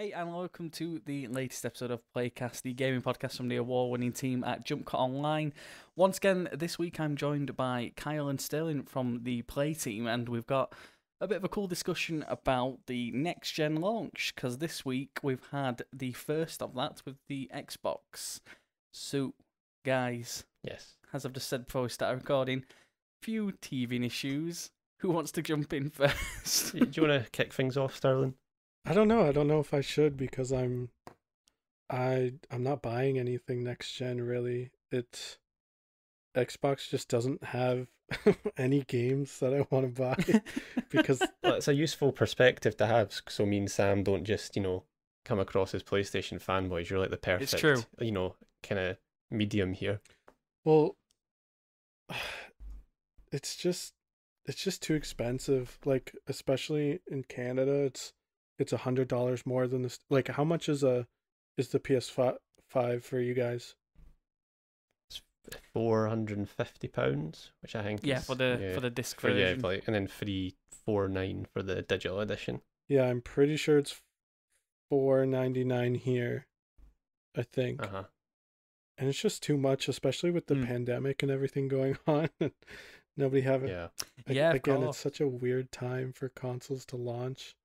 Hey, and welcome to the latest episode of Playcast, the gaming podcast from the award winning team at Jump Cut Online. Once again, this week I'm joined by Kyle and Sterling from the Play team, and we've got a bit of a cool discussion about the next gen launch because this week we've had the first of that with the Xbox. So, guys, Yes. as I've just said before we start recording, few teething issues. Who wants to jump in first? Do you want to kick things off, Sterling? I don't know. I don't know if I should because I'm I I'm not buying anything next gen really. It's Xbox just doesn't have any games that I want to buy because Well, it's a useful perspective to have, so me and Sam don't just, you know, come across as PlayStation fanboys. You're like the perfect, true. you know, kind of medium here. well it's just it's just too expensive like especially in Canada it's it's a hundred dollars more than this like how much is a is the PS5 for you guys it's Four hundred and fifty pounds, which I think yeah, is, for the yeah, for the disc for yeah, version. like, and then three four nine for the digital edition. Yeah, I'm pretty sure it's four ninety nine here. I think, Uh huh. and it's just too much, especially with the Mm. pandemic and everything going on. Nobody have it. Yeah. ag- Yeah, again, course. it's such a weird time for consoles to launch,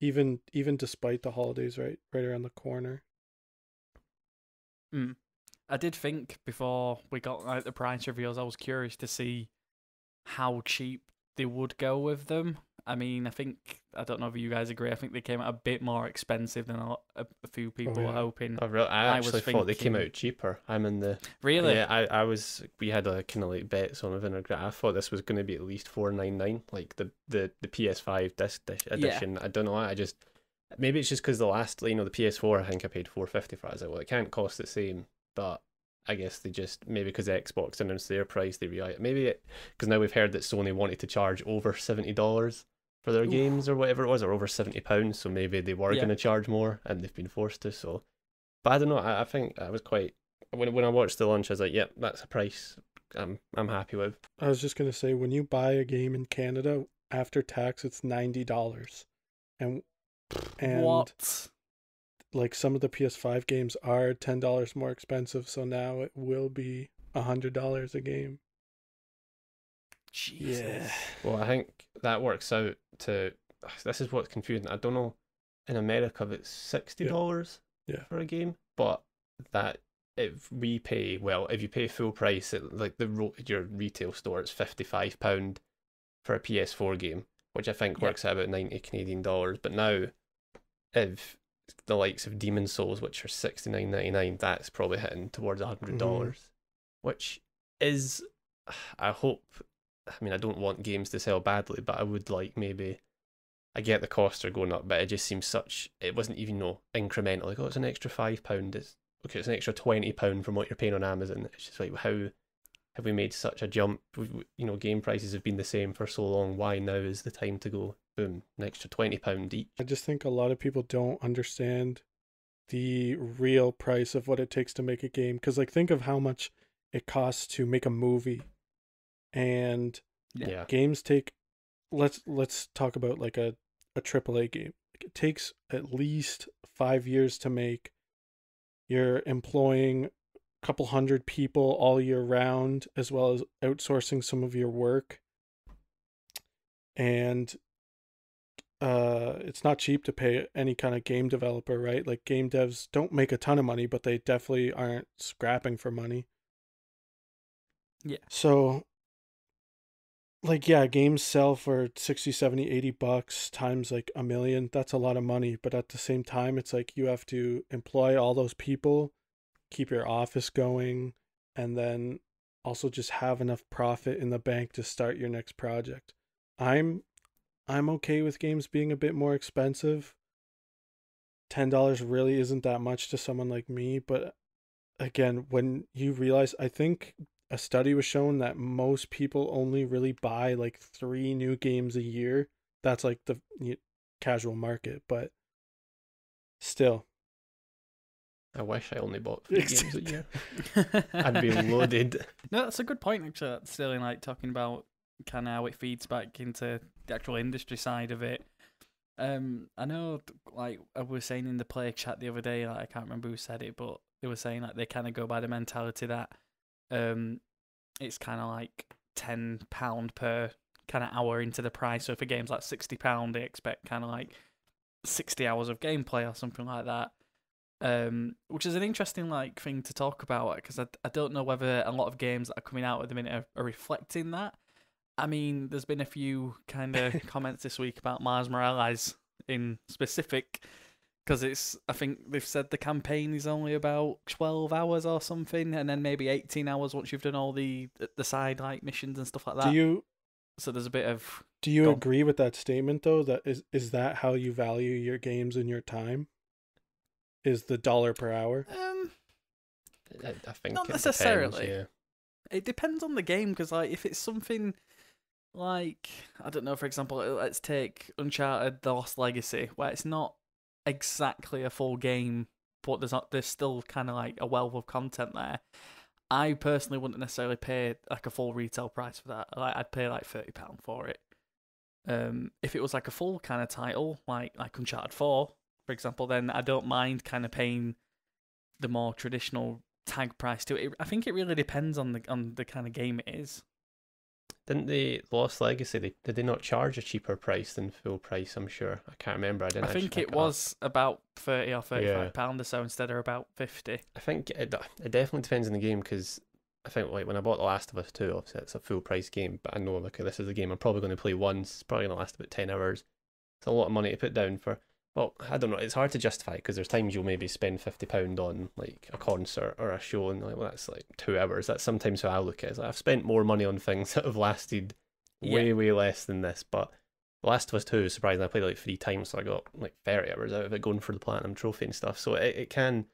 even even despite the holidays right right around the corner. Mm. I did think before we got like the price reveals, I was curious to see how cheap they would go with them. I mean, I think I don't know if you guys agree. I think they came out a bit more expensive than a, lot, a, a few oh, people were yeah. hoping. I, re- I I was actually thought they came out cheaper. I'm in the Really? Yeah, I, I was. We had a kind of like bets on a vinaigrette. I thought this was going to be at least four nine nine, like the the the PS5 disc dish edition. I don't know. Why, I just maybe it's just because the last, you know, the PS4. I think I paid four fifty for. it. I was like, well, it can't cost the same, but I guess they just maybe because Xbox announced their price, they realized maybe it because now we've heard that Sony wanted to charge over seventy dollars for their Oof. games or whatever it was, or over seventy pounds. So maybe they were Yeah. going to charge more, and they've been forced to. So, but I don't know. I, I think I was quite when when I watched the launch, I was like, "Yep, that's a price I'm I'm happy with." I was just gonna say when you buy a game in Canada after tax, it's ninety dollars, and and what? like some of the PS5 games are ten dollars more expensive, so now it will be a hundred dollars a game. Jesus. Well, I think that works out to. This is what's confusing. I don't know in America if it's sixty dollars Yeah. for a game, but that if we pay well, if you pay full price at like the your retail store, it's fifty five pound for a PS4 game, which I think Yeah. works out about ninety Canadian dollars. But now, if the likes of Demon Souls, which are sixty nine ninety nine, that's probably hitting towards a hundred mm-hmm. dollars, which is, I hope. I mean, I don't want games to sell badly, but I would like maybe. I get the costs are going up, but it just seems such. It wasn't even no incremental. Like, oh, it's an extra five pound. It's okay. It's an extra twenty pound from what you're paying on Amazon. It's just like how have we made such a jump? You know, game prices have been the same for so long. Why now is the time to go? Boom, an extra twenty pound each. I just think a lot of people don't understand the real price of what it takes to make a game. Because like, think of how much it costs to make a movie, and Yeah. Yeah, games take. Let's let's talk about like a a AAA game. It takes at least five years to make. You're employing a couple hundred people all year round, as well as outsourcing some of your work. And uh it's not cheap to pay any kind of game developer, right? Like game devs don't make a ton of money, but they definitely aren't scrapping for money. Yeah. So like yeah, games sell for 60, 70, 80 bucks times like a million. That's a lot of money, but at the same time it's like you have to employ all those people, keep your office going, and then also just have enough profit in the bank to start your next project. I'm I'm okay with games being a bit more expensive. Ten dollars really isn't that much to someone like me, but again, when you realize, I think a study was shown that most people only really buy like three new games a year. That's like the casual market, but still, I wish I only bought three games a year. I'd I'd be loaded. No, that's a good point. Actually, that's still in like talking about kind of how it feeds back into the actual industry side of it. Um, I know, like I was saying in the player chat the other day, like I can't remember who said it, but they were saying like they kind of go by the mentality that, um, it's kind of like ten pound per kind of hour into the price. So if a game's like sixty pound, they expect kind of like sixty hours of gameplay or something like that. Um, which is an interesting like thing to talk about because I, I don't know whether a lot of games that are coming out at the minute are, are reflecting that. I mean, there's been a few kind of comments this week about Miles Morales in specific because it's I think they've said the campaign is only about 12 hours or something and then maybe 18 hours once you've done all the the side like missions and stuff like that. Do you so there's a bit of do you Go on. agree with that statement though? That is is that how you value your games and your time? Is the dollar per hour? um I, I think Not it necessarily. Depends, it depends on the game because like if it's something like I don't know, for example, let's take Uncharted: The Lost Legacy, where it's not exactly a full game, but there's not there's still kind of like a wealth of content there. I personally wouldn't necessarily pay like a full retail price for that. Like I'd pay like thirty pound for it. Um, if it was like a full kind of title, like like Uncharted Four, for example, then I don't mind kind of paying the more traditional tag price to it. I think it really depends on the on the kind of game it is. Didn't they Lost Legacy? They, did they not charge a cheaper price than full price? I'm sure. I can't remember. I didn't. I think it pick up. was about thirty or thirty-five Yeah. pound or so instead of about fifty. I think it, it definitely depends on the game because I think like when I bought The Last of Us 2, obviously it's a full price game, but I know like this is a game I'm probably going to play once. It's probably going to last about 10 hours. It's a lot of money to put down for. Well, I don't know. It's hard to justify because there's times you'll maybe spend fifty pound on like a concert or a show, and like well, that's like two hours. That's sometimes how I look at it. Like, I've spent more money on things that have lasted way way less than this. But The Last of Us Two, surprisingly, I played it like three times, so I got like thirty hours out of it going for the platinum trophy and stuff. So it, it can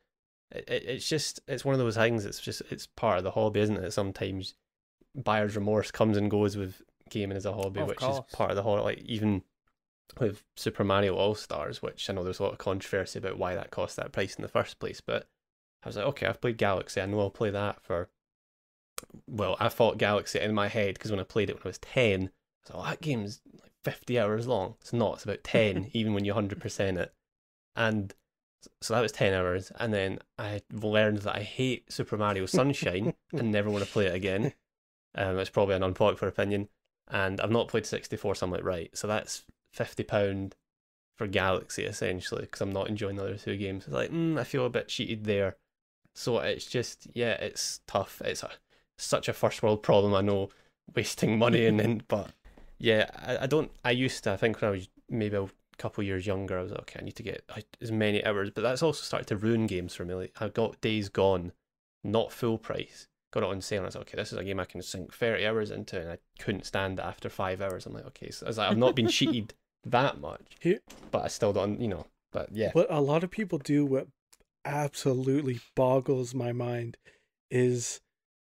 it, it- it's just it's one of those things it's just it's part of the hobby isn't it sometimes buyer's remorse comes and goes with gaming as a hobby Of which course. is part of the hobby like even with super mario all stars which i know there's a lot of controversy about why that cost that price in the first place but i was like okay i've played galaxy. I know i'll play that for well i thought galaxy in my head because when i played it when i was 10 i was like oh that game's like 50 hours long. It's not. It's about 10 even when you 100% it. And so that was 10 hours and then i learned that i hate super mario sunshine and never want to play it again. Um, it's probably an unpopular opinion and i've not played 64 so i'm like right so that's 50 pound for galaxy essentially because i'm not enjoying the other two games. It's like mm, i feel a bit cheated there. So it's just yeah it's tough. It's a, such a first world problem i know wasting money and then but yeah I, I don't i used to i think when i was maybe a couple years younger i was like okay i need to get as many hours. But that's also started to ruin games for me like i got days gone not full price got it on sale and i was like okay this is a game i can sink 30 hours into and i couldn't stand it after five hours. I'm like okay so I was like, i've not been cheated that much Here- but i still don't you know but yeah What a lot of people do, what absolutely boggles my mind, is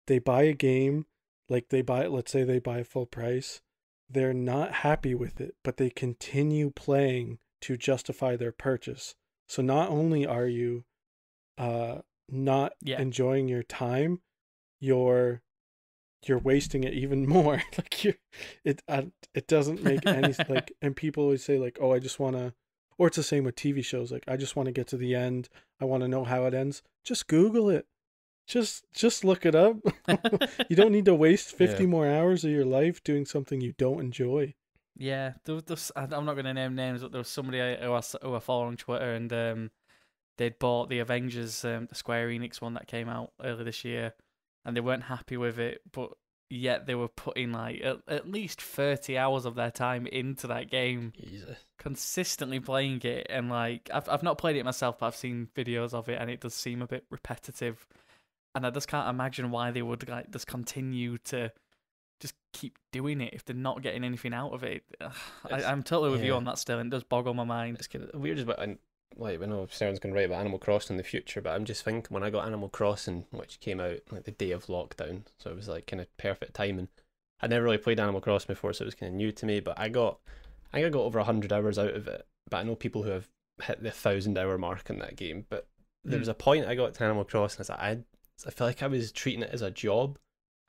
they buy a game, like they buy, let's say they buy full price, they're not happy with it, but they continue playing to justify their purchase. So not only are you uh not Yeah. enjoying your time, you're you're wasting it even more. like you it uh, it doesn't make any like and people always say like, "Oh, I just want to or it's the same with TV shows like I just want to get to the end. I want to know how it ends. Just google it. Just just look it up. you don't need to waste 50 Yeah. more hours of your life doing something you don't enjoy. Yeah, there, I- I'm not going to name names, but there was somebody I- who I, who I follow on Twitter, and um, they'd bought the Avengers, um, the Square Enix one that came out earlier this year, and they weren't happy with it, but yet they were putting like at, at least 30 hours of their time into that game, jesus consistently playing it, and like I've I've not played it myself, but I've seen videos of it, and it does seem a bit repetitive, and I just can't imagine why they would like just continue to just keep doing it if they're not getting anything out of it. I, I'm totally with you on that still, and it does boggle my mind. It's kind of weird as well. And like, I know Sarah's going to write about Animal Crossing in the future, but I'm just thinking when I got Animal Crossing, which came out like the day of lockdown, so it was like kind of perfect timing. I'd never really played Animal Crossing before, so it was kind of new to me. But I got, I think I got over hundred hours out of it. But I know people who have hit the thousand hour mark in that game. But there Mm. was a point I got to Animal Crossing, I was like, I, I feel like I was treating it as a job.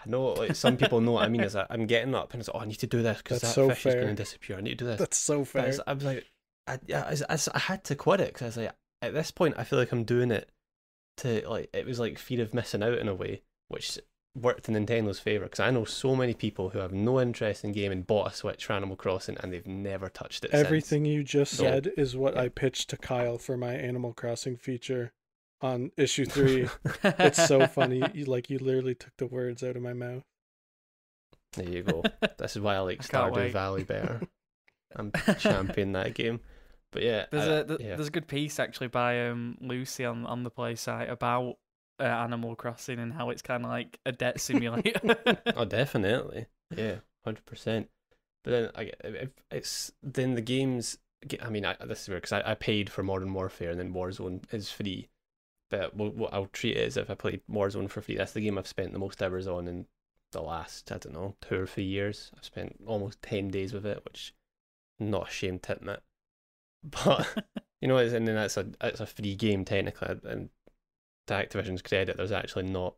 I know, like some people know what I mean. Is that I'm getting up and it's like, oh, I need to do this because that so fish is going to disappear. I need to do this. That's so fair. I was like, I, yeah, I, I, I had to quit it because I was like, at this point, I feel like I'm doing it to like it was like fear of missing out in a way, which worked in Nintendo's favor because I know so many people who have no interest in gaming bought a Switch for Animal Crossing and they've never touched it. Everything you just Yeah. said is what Yeah. I pitched to Kyle for my Animal Crossing feature on issue three. it's so funny. You, like you literally took the words out of my mouth. There you go. This is why I like I Stardew. Valley better. I'm champion that game. But yeah, There's I- a th- yeah. there's a good piece actually by um Lucy on on the play site about uh, Animal Crossing and how it's kind of like a debt simulator. oh, definitely. Yeah, hundred percent. But then I get- it's then the games. I mean, I, this is weird because I, I paid for Modern Warfare and then Warzone is free. But what, what I'll treat it as if I played Warzone for free. That's the game I've spent the most hours on in the last I don't know two or three years. I've spent almost ten days with it, which I'm not ashamed to admit. But you know, and then that's a it's a free game technically, and to Activision's credit, there's actually not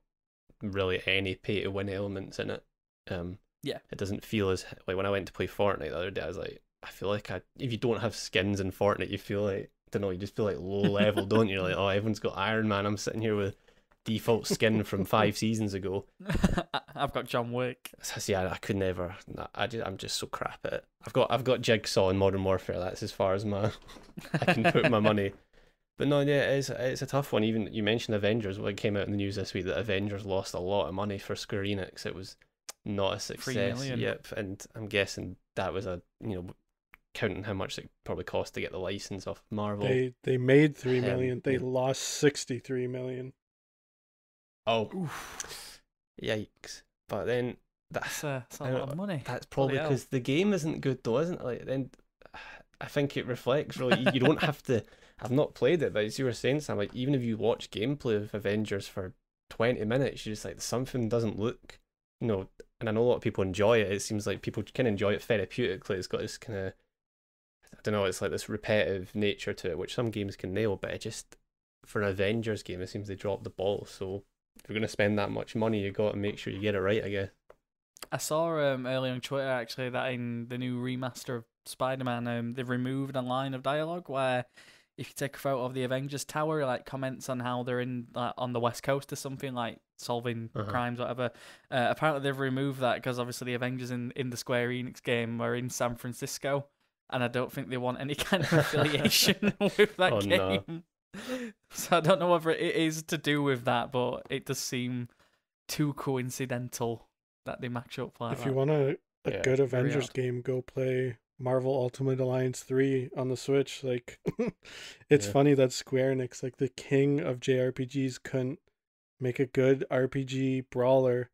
really any pay to win elements in it. Um, Yeah. it doesn't feel as like when I went to play Fortnite the other day. I was like, I feel like I if you don't have skins in Fortnite, you feel like I don't know, you just feel like low level, don't you? You're like, oh, everyone's got Iron Man. I'm sitting here with default skin from five seasons ago. I've got John Wick. So, see, I, I could never. I just, I'm just so crap at it. I've got I've got Jigsaw in Modern Warfare. That's as far as my I can put my money. But no, yeah, it's it's a tough one. Even you mentioned Avengers. What came out in the news this week that Avengers lost a lot of money for Square Enix. It was not a success. million. Yep, and I'm guessing that was a you know counting how much it probably cost to get the license off Marvel. They they made three million. Um. They yeah. lost sixty three million. Oh, yikes! But then that's That's a, that's a I lot know, of money. That's probably because the game isn't good though, isn't it? Like then, I think it reflects really. you- You don't have to. I've not played it, but as you were saying, Sam, like even if you watch gameplay of Avengers for twenty minutes, you're just like something doesn't look, you know. And I know a lot of people enjoy it. It seems like people can enjoy it therapeutically. It's got this kind of, I don't know, it's like this repetitive nature to it, which some games can nail. But it just, for an Avengers game, it seems they dropped the ball. So if you're gonna spend that much money, you got to make sure you get it right. I guess. I saw um earlier on Twitter actually that in the new remaster of Spider Man, um, they've removed a line of dialogue where if you take a photo of the Avengers Tower, it, like comments on how they're in like, on the West Coast or something like solving Uh-huh. crimes, whatever. Uh, apparently they've removed that because obviously the Avengers in in the Square Enix game are in San Francisco, and I don't think they want any kind of affiliation with that Oh, no. Game. So I don't know whether it is to do with that, but it does seem too coincidental that they match up like if that. you want a, a Yeah, good Avengers game, go play Marvel Ultimate Alliance 3 on the Switch. Like it's Yeah. funny that Square Enix, like the king of JRPGs, couldn't make a good RPG brawler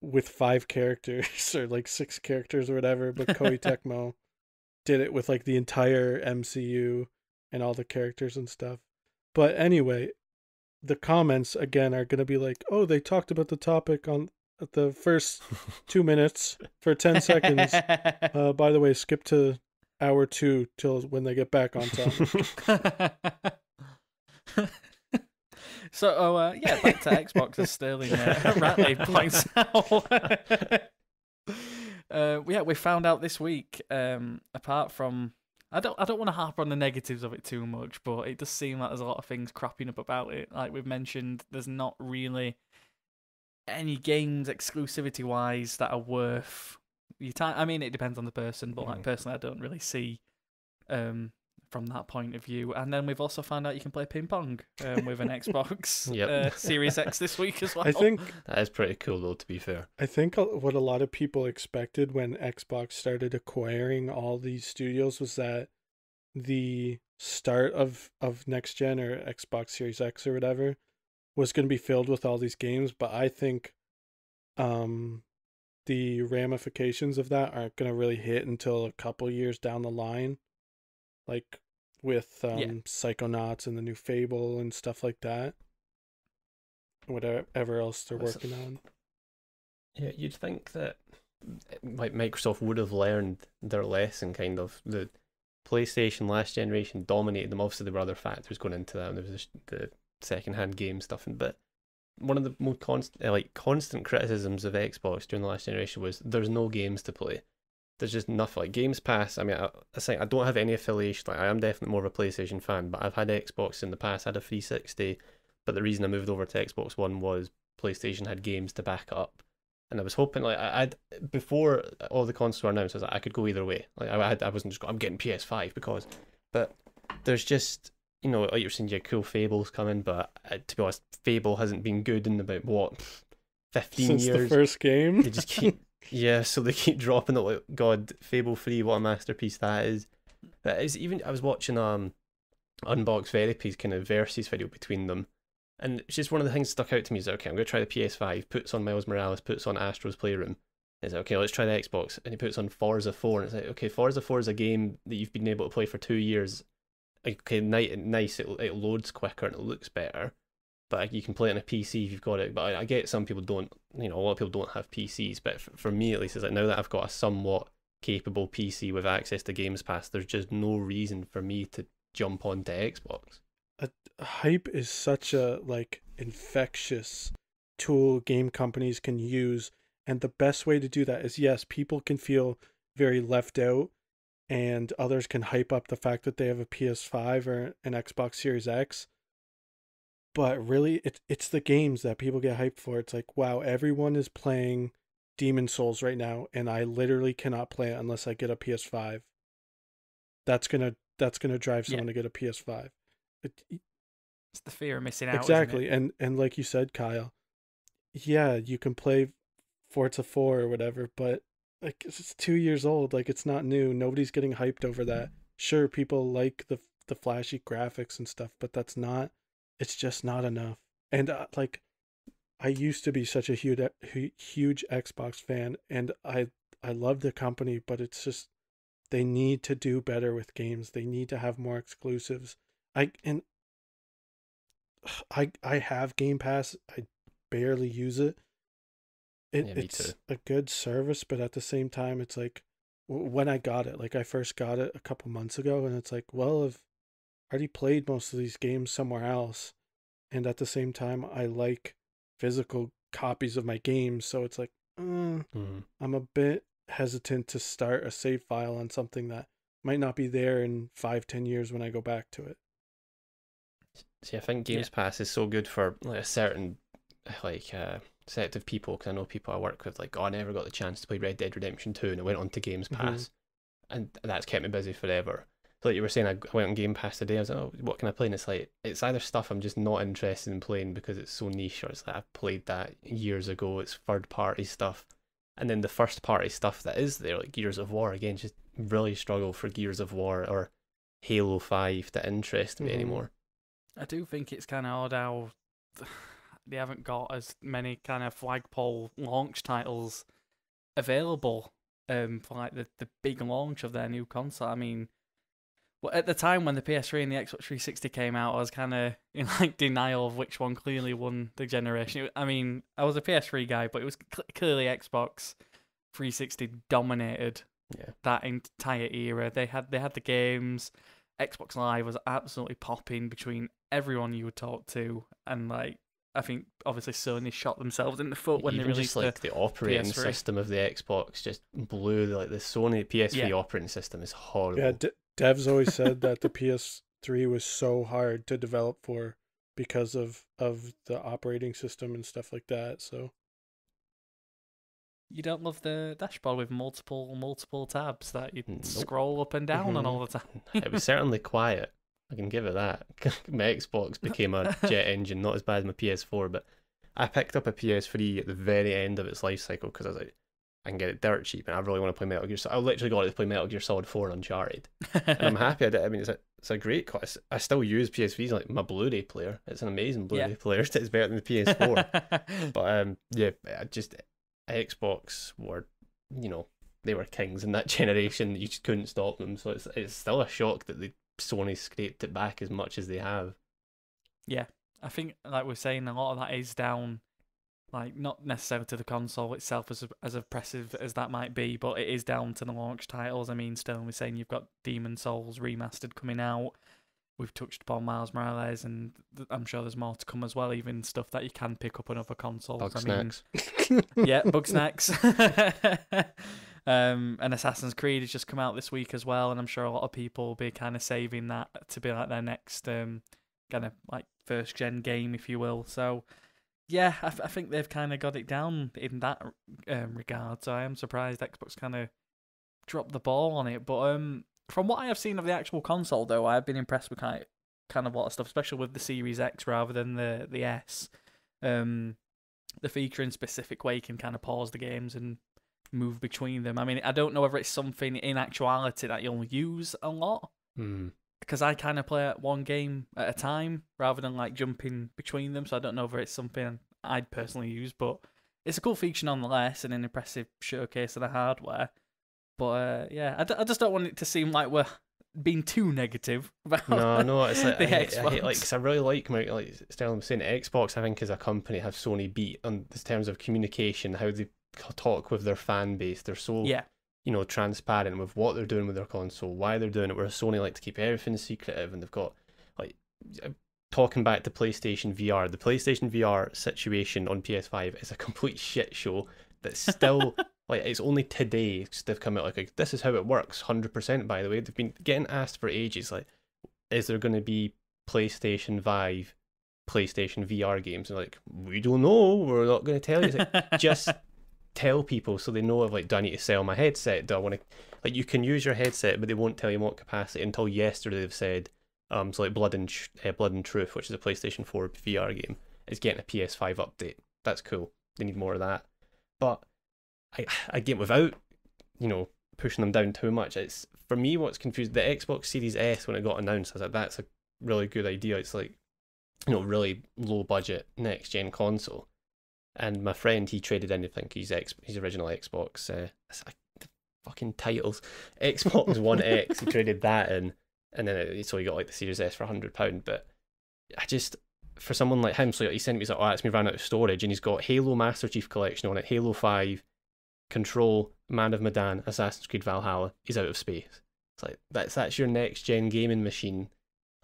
with five characters or like six characters or whatever, but Koei Tecmo did it with like the entire MCU and all the characters and stuff. But anyway, the comments again are going to be like, "Oh, they talked about the topic on at the first 2 minutes for 10 seconds. Uh, by the way, skip to hour two till when they get back on top. so, oh, uh, yeah, back to Xbox as Sterling uh, rightly points out. uh, yeah, we found out this week. Um, apart from, I don't, I don't want to harp on the negatives of it too much, but it does seem like there's a lot of things cropping up about it. Like we've mentioned, there's not really any games exclusivity wise that are worth your time. I mean, it depends on the person, but like Mhm. personally, I don't really see um from that point of view. And then we've also found out you can play ping pong um, with an Xbox Yep. uh, Series X this week as well. I think That is pretty cool though, to be fair. I think what a lot of people expected when Xbox started acquiring all these studios was that the start of of next gen or Xbox Series X or whatever was going to be filled with all these games, but I think um the ramifications of that aren't going to really hit until a couple years down the line like with um Yeah. Psychonauts and the new Fable and stuff like that. Whatever else they're working on. Yeah, you'd think that like Microsoft would have learned their lesson, kind of. The PlayStation last generation dominated them. Obviously, there were other factors going into that. and There was the second-hand game stuff, and but one of the most constant, like constant criticisms of Xbox during the last generation was there's no games to play. There's just nothing like Games Pass. I mean, I, I say I don't have any affiliation. Like I am definitely more of a PlayStation fan, but I've had Xbox in the past. I had a 360, but the reason I moved over to Xbox One was PlayStation had games to back up, and I was hoping like I, I'd before all the consoles were announced, I was like I could go either way. Like I had, I wasn't just I'm getting PS5 because, but there's just you know like you're saying, yeah, cool Fables coming, but uh, to be honest, Fable hasn't been good in about what. 15 Since years the first game. they just keep yeah so they keep dropping it like god fable 3 what a masterpiece that is. That is even i was watching um unbox therapy's kind of versus video between them and it's just one of the things that stuck out to me is okay i'm to try the ps5 puts on miles morales puts on astro's playroom. Is like, okay let's try the xbox and he puts on forza 4 and it's like okay forza 4 is a game that you've been able to play for two years. Okay nice, nice it, it loads quicker and it looks better but you can play it on a PC if you've got it. But I, I get some people don't, you know, a lot of people don't have PCs. But for, for me, at least, it's like now that I've got a somewhat capable PC with access to Games Pass, there's just no reason for me to jump onto Xbox. hype is such a like infectious tool game companies can use and the best way to do that is yes people can feel very left out and others can hype up the fact that they have a PS5 or an Xbox Series X but really it, it's the games that people get hyped for. It's like wow everyone is playing Demon Souls right now and I literally cannot play it unless I get a PS5 that's going to that's going to drive Yeah. someone to get a PS5 it, It's the fear of missing out. exactly and and like you said kyle yeah you can play forza 4 or whatever but like it's two years old like it's not new. Nobody's getting hyped over that. Sure people like the the flashy graphics and stuff but that's not it's just not enough and uh, like i used to be such a huge huge xbox fan and i i love the company but it's just they need to do better with games they need to have more exclusives i and I I have Game Pass. I barely use it. It Yeah, it's too. a good service, but at the same time, it's like when I got it. Like I first got it a couple months ago, and it's like, well, I've already played most of these games somewhere else, and at the same time, I like physical copies of my games. So it's like, uh, Mm. I'm a bit hesitant to start a save file on something that might not be there in five, ten years when I go back to it. See, I think Yeah. Games Pass is so good for like a certain like uh, set of people because I know people I work with like, oh, I never got the chance to play Red Dead Redemption Two, and I went on to Games Mhm. Pass, and that's kept me busy forever. Like you were saying, I went on Game Pass today. I was like, oh, what can I play? And it's like it's either stuff I'm just not interested in playing because it's so niche, or it's like I've played that years ago. It's third party stuff, and then the first party stuff that is there, like Gears of War, again, just really struggle for Gears of War or Halo Five to interest me Mhm. anymore. I do think it's kind of odd how they haven't got as many kind of flagpole launch titles available um, for like the, the big launch of their new console. I mean, well, at the time when the PS3 and the Xbox 360 came out, I was kind of in like denial of which one clearly won the generation. I mean, I was a PS3 guy, but it was cl- clearly Xbox 360 dominated Yeah. that entire era. They had they had the games. Xbox Live was absolutely popping between everyone you would talk to, and like I think obviously Sony shot themselves in the foot when Even they released just like the operating PS3. system of the Xbox just blew like the Sony PS3 Yeah. operating system is horrible. Yeah, de- devs always said that the PS3 was so hard to develop for because of of the operating system and stuff like that. So. You don't love the dashboard with multiple multiple tabs that you Nope. scroll up and down on Mhm. all the time. it was certainly quiet. I can give it that. my Xbox became a jet engine, not as bad as my PS4, but I picked up a PS3 at the very end of its life cycle because I was like, I can get it dirt cheap, and I really want to play Metal Gear. So I literally got it to play Metal Gear Solid 4 and Uncharted, and I'm happy I did. I mean, it's a it's a great. it's- I still use PS3s like my Blu-ray player. It's an amazing Blu-ray Yeah. player. It's better than the PS4. But um, yeah, just Xbox were, you know, they were kings in that generation. You just couldn't stop them. So it's it's still a shock that the Sony scraped it back as much as they have. Yeah, I think, like we're saying, a lot of that is down, like not necessarily to the console itself as as oppressive as that might be, but it is down to the launch titles. I mean, still, we're saying you've got Demon Souls remastered coming out. We've touched upon Miles Morales, and th- I'm sure there's more to come as well. Even stuff that you can pick up on other consoles. Bug I mean, snacks. yeah, Bugsnax. Um, and Assassin's Creed has just come out this week as well, and I'm sure a lot of people will be kind of saving that to be like their next um, kind of like first gen game, if you will. So, yeah, I, I think they've kind of got it down in that um, regard. So I am surprised Xbox kind of dropped the ball on it. But um, from what I have seen of the actual console, though, I've been impressed with kind of, kind of a lot of stuff, especially with the Series X rather than the the S. Um, the feature in specific way you can kind of pause the games and move between them. I mean, I don't know whether it's something in actuality that you'll use a lot Hmm. Because I kind of play at one game at a time rather than like jumping between them. So I don't know whether it's something I'd personally use, but it's a cool feature nonetheless and an impressive showcase of the hardware. But uh, yeah, I, d- I just don't want it to seem like we're being too negative about No, no, it's like the I, hate, I hate Xbox. like 'cause I really like my like Sterling was saying Xbox. I think as a company have Sony beat on the terms of communication, how they talk with their fan base. They're so yeah, you know transparent with what they're doing with their console, why they're doing it. Whereas Sony like to keep everything secretive, and they've got like uh, talking back to PlayStation VR. The PlayStation VR situation on PS5 is a complete shit show. That's still like it's only today they've come out like, like this is how it works. Hundred percent. By the way, they've been getting asked for ages. Like, is there going to be PlayStation Vive, PlayStation VR games? And like, we don't know. We're not going to tell you. Like, just tell people so they know of like do I need to sell my headset? Do I want to like you can use your headset, but they won't tell you what capacity until yesterday. They've said um so like Blood and uh, Blood and Truth, which is a PlayStation Four VR game, is getting a PS5 update. That's cool. They need more of that. But I again without you know pushing them down too much. It's for me what's confused the Xbox Series S when it got announced. I was like that's a really good idea. It's like you know really low budget next gen console. And my friend, he traded in. I think he's ex, his original Xbox. Uh, the fucking titles, Xbox One X. He traded that in, and then it, so he got like the Series S for a hundred pound. But I just, for someone like him, so he sent me he's like, oh, it's me ran out of storage, and he's got Halo Master Chief Collection on it, Halo Five, Control, Man of Medan, Assassin's Creed Valhalla. He's out of space. It's like that's that's your next gen gaming machine.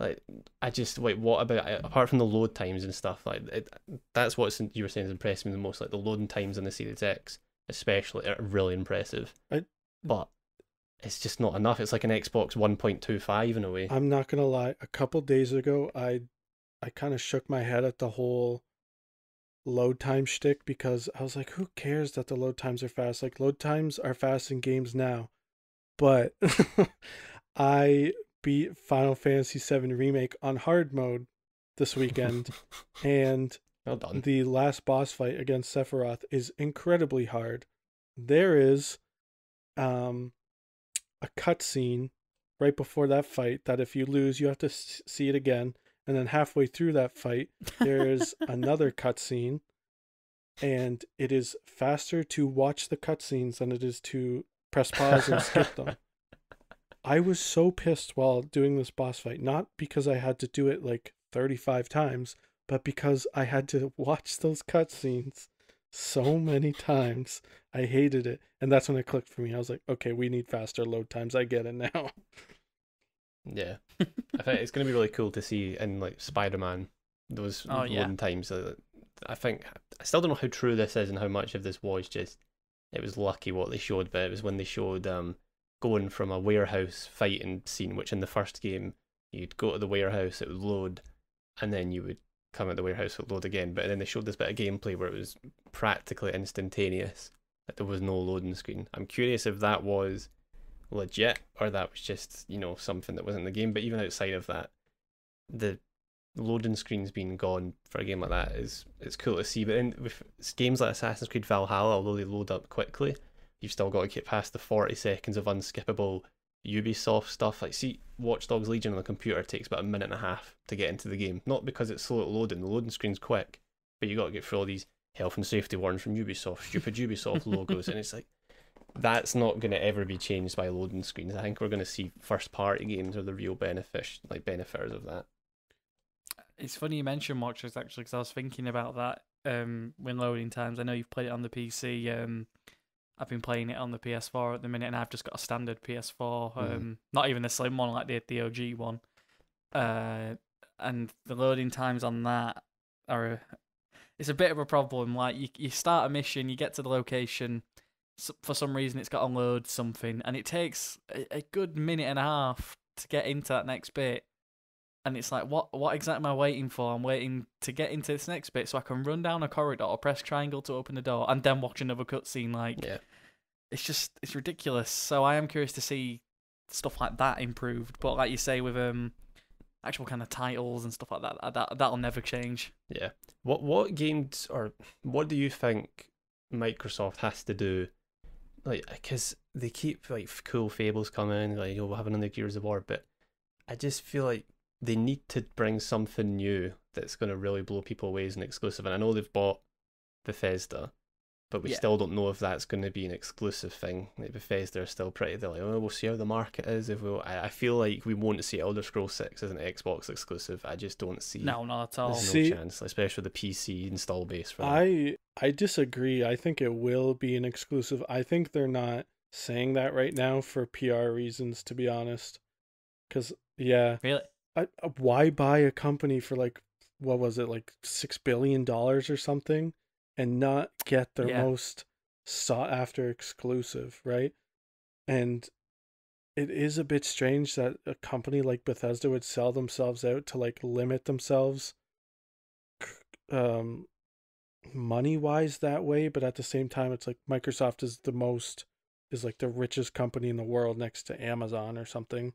Like I just wait. What about uh, apart from the load times and stuff? Like it, that's what you were saying is impressed me the most. Like the loading times on the Series X, especially, are really impressive. I- But it's just not enough. It's like an Xbox 1.25 in a way. I'm not gonna lie. A couple days ago, I I kind of shook my head at the whole load time shtick because I was like, who cares that the load times are fast? Like load times are fast in games now, but I beat Final Fantasy VII Remake on hard mode this weekend, and well the last boss fight against Sephiroth is incredibly hard. There is um a cutscene right before that fight that if you lose you have to s- see it again and then halfway through that fight there is another cutscene and it is faster to watch the cutscenes than it is to press pause and skip them. I was so pissed while doing this boss fight, not because I had to do it like 35 times, but because I had to watch those cutscenes so many times. I hated it. And that's when it clicked for me. I was like, okay, we need faster load times. I get it now. Yeah, I think it's going to be really cool to see in like Spider-Man those Oh, loading yeah. times. uh, I think I still don't know how true this is and how much of this was just it was lucky what they showed, but it was when they showed um going from a warehouse fighting scene, which in the first game you'd go to the warehouse, it would load, and then you would come out the warehouse, it would load again. But then they showed this bit of gameplay where it was practically instantaneous, that there was no loading screen. I'm curious if that was legit or that was just you know something that was in the game. But even outside of that, the loading screens being gone for a game like that is it's cool to see. But in with games like Assassin's Creed Valhalla, although they load up quickly, you've still got to get past the forty seconds of unskippable Ubisoft stuff. Like see, Watch Dogs Legion on the computer takes about a minute and a half to get into the game. Not because it's slow at loading, the loading screen's quick, but you got to get through all these health and safety warnings from Ubisoft, stupid Ubisoft logos, and it's like that's not going to ever be changed by loading screens. I think we're going to see first party games are the real benefit like benefiters of that. It's funny you mentioned Watchers actually, because I was thinking about that um, when loading times. I know you've played it on the PC. Um, I've been playing it on the PS4 at the minute, and I've just got a standard PS4, um, Mhm. not even the slim one like the the OG one. Uh, and the loading times on that are a, it's a bit of a problem. Like you, you start a mission, you get to the location, s- for some reason it's got to load something, and it takes a, a good minute and a half to get into that next bit. And it's like, what what exactly am I waiting for? I'm waiting to get into this next bit so I can run down a corridor or press triangle to open the door and then watch another cutscene. Like, Yeah. It's just it's ridiculous. So I am curious to see stuff like that improved. But like you say, with um actual kind of titles and stuff like that, that that'll never change. Yeah. What what games or what do you think Microsoft has to do? Like, because they keep like cool fables coming, like you'll have another Gears of War, but I just feel like they need to bring something new that's going to really blow people away as an exclusive. And I know they've bought Bethesda, but we Yeah. still don't know if that's going to be an exclusive thing. Like Bethesda are still pretty. They're like, oh, we'll see how the market is. If we, I, I feel like we won't see Elder Scrolls Six as an Xbox exclusive. I just don't see. No, not at all. There's See- no chance, especially the PC install base for that. I I disagree. I think it will be an exclusive. I think they're not saying that right now for PR reasons, to be honest. Because yeah, Really? I, uh, why buy a company for like what was it like six billion dollars or something, and not get their Yeah. most sought after exclusive, right? And it is a bit strange that a company like Bethesda would sell themselves out to like limit themselves um money wise that way, but at the same time it's like Microsoft is the most is like the richest company in the world next to Amazon or something.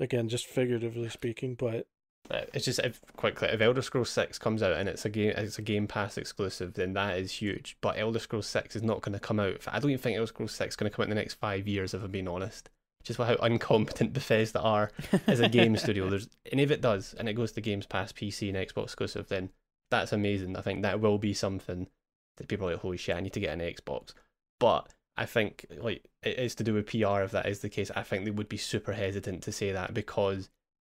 Again, just figuratively speaking, but It's just if, quickly if Elder Scrolls Six comes out and it's a game it's a Game Pass exclusive, then that is huge. But Elder Scrolls Six is not going to come out. I don't even think Elder Scrolls Six is going to come out in the next five years. If I'm being honest, just how incompetent Bethesda are as a game studio. There's and if it does and it goes to Games Pass PC and Xbox exclusive, then that's amazing. I think that will be something that people are like, holy shit, I need to get an Xbox. But I think like it is to do with PR. If that is the case, I think they would be super hesitant to say that because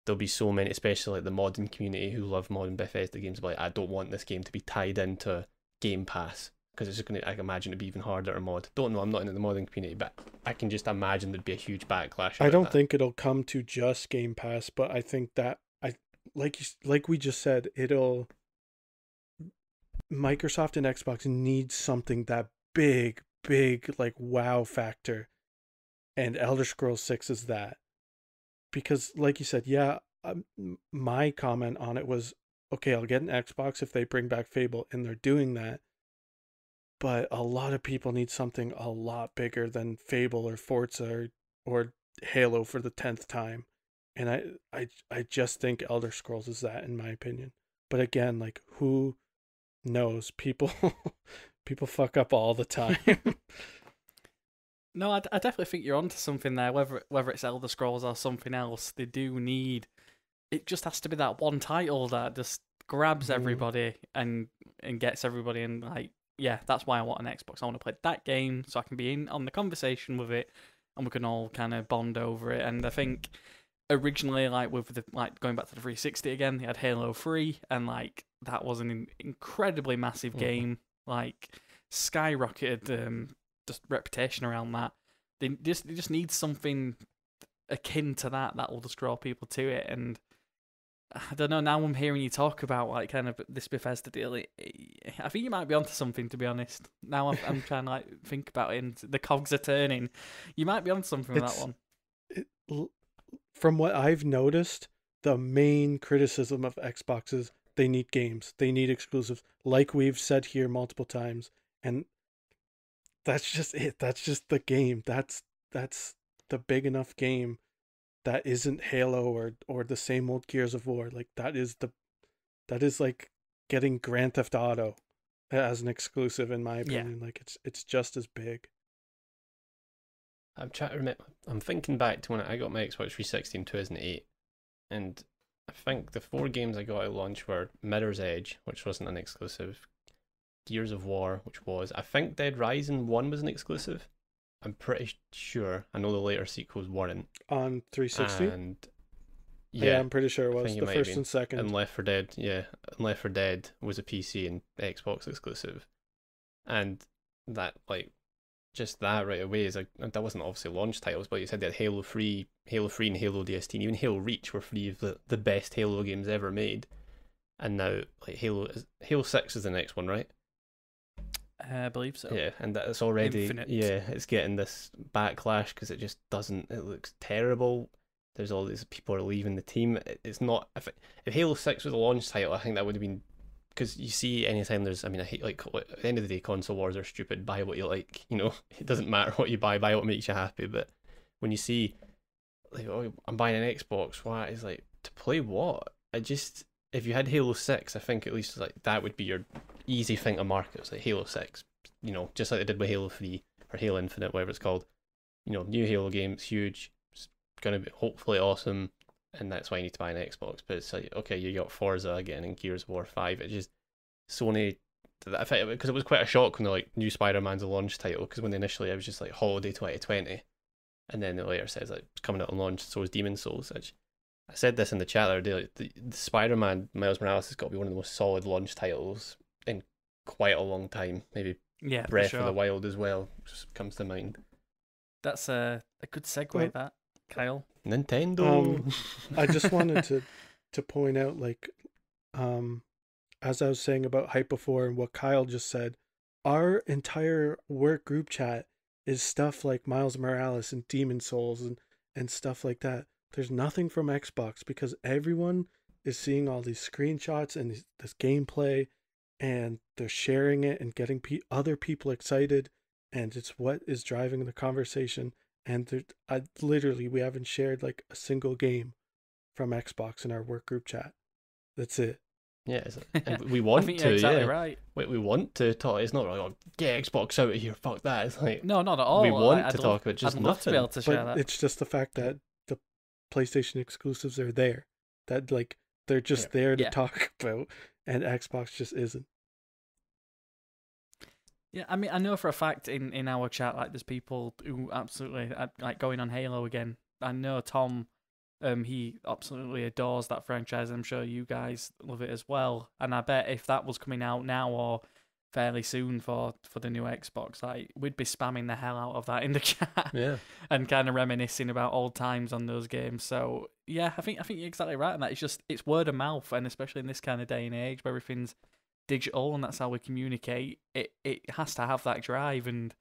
there'll be so many, especially like the modding community who love modern Bethesda games. Like, I don't want this game to be tied into Game Pass because it's just going to, I can imagine, it'd be even harder to mod. Don't know, I'm not in the modding community, but I can just imagine there'd be a huge backlash. I don't that. think it'll come to just Game Pass, but I think that I like you, like we just said, it'll Microsoft and Xbox need something that big, big like wow factor, and Elder Scrolls Six is that. Because, like you said, yeah, um, my comment on it was okay. I'll get an Xbox if they bring back Fable, and they're doing that. But a lot of people need something a lot bigger than Fable or Forza or, or Halo for the tenth time, and I, I, I just think Elder Scrolls is that in my opinion. But again, like who knows? People, people fuck up all the time. No, I, I definitely think you're onto something there. Whether whether it's Elder Scrolls or something else, they do need. It just has to be that one title that just grabs Mhm. everybody and and gets everybody and like yeah, that's why I want an Xbox. I want to play that game so I can be in on the conversation with it, and we can all kind of bond over it. And I think originally, like with the like going back to the 360 again, they had Halo 3, and like that was an incredibly massive Mhm. game. Like skyrocketed um, just reputation around that. They just they just need something akin to that that will just draw people to it. And I don't know. Now I'm hearing you talk about like kind of this Bethesda deal. It, I think you might be onto something. To be honest, now I'm, I'm trying to like think about it, and the cogs are turning. You might be onto something with that one. it, from what I've noticed, the main criticism of Xbox is they need games, they need exclusives, like we've said here multiple times, and that's just it. That's just the game. That's that's the big enough game that isn't Halo or or the same old Gears of War. Like that is the that is like getting Grand Theft Auto as an exclusive in my Yeah. opinion. Like it's it's just as big. I'm trying to remember. I'm thinking back to when I got my Xbox 360 in 2008, and I think the four games I got at launch were Mirror's Edge, which wasn't an exclusive, Gears of War, which was. I think Dead Rising 1 was an exclusive. I'm pretty sure. I know the later sequels weren't. On 360? And yeah, yeah, I'm pretty sure it was it the first and second. and Left 4 Dead, yeah, and Left 4 Dead was a PC and Xbox exclusive, and that like just that right away is like that wasn't obviously launch titles, but you said that Halo Free, Halo Free, and Halo ODST, and even Halo Reach were three of the the best Halo games ever made, and now like Halo is Halo Six is the next one, right? I believe so. Yeah, and that's already Infinite. yeah, it's getting this backlash because it just doesn't. It looks terrible. There's all these people are leaving the team. It's not if it, if Halo Six was a launch title, I think that would have been because you see anytime there's. I mean, I hate like at the end of the day, console wars are stupid. Buy what you like. You know, it doesn't matter what you buy. Buy what makes you happy. But when you see like, oh, I'm buying an Xbox. Why? It's like to play what? I just if you had Halo Six, I think at least like that would be your easy thing to market. It's like Halo Six, you know, just like they did with Halo Three or Halo Infinite, whatever it's called. You know, new Halo game, it's huge. It's gonna be hopefully awesome, and that's why you need to buy an Xbox. But it's like okay, you got Forza again and Gears of War Five. It just Sony. Because it was quite a shock when they're like new Spider Man's a launch title. Because when initially it was just like holiday 2020, and then it later says like it's coming out on launch. So is Demon's Souls. Which I said this in the chat the other day. Like, the, the Spider Man Miles Morales has got to be one of the most solid launch titles quite a long time. Maybe Yeah, for Breath sure. of the Wild as well just comes to mind. That's a a good segue. Well- that Kyle. Nintendo. Um, I just wanted to to point out like um as I was saying about hype before and what Kyle just said, our entire work group chat is stuff like Miles Morales and Demon's Souls and and stuff like that. There's nothing from Xbox because everyone is seeing all these screenshots and this gameplay and they're sharing it and getting pe- other people excited and it's what is driving the conversation and there, I literally we haven't shared like a single game from Xbox in our work group chat. That's it. yeah, and we want I think to. you're exactly yeah, right. we, we want to talk. It's not like oh, get Xbox out of here. Fuck that. It's like No, not at all. we want I, to love- talk about just I'd love to nothing. be able to share but that. it's just the fact that the PlayStation exclusives are there. That like they're just there to Yeah. talk about and Xbox just isn't. Yeah, I mean, I know for a fact in, in our chat, like, there's people who absolutely uh, like going on Halo again. I know Tom, um, he absolutely adores that franchise. I'm sure you guys love it as well. And I bet if that was coming out now or fairly soon for for the new Xbox, like, we'd be spamming the hell out of that in the chat yeah. and kind of reminiscing about old times on those games. So yeah, I think I think you're exactly right on that. It's just it's word of mouth, and especially in this kind of day and age where everything's digital and that's how we communicate. It it has to have that drive. And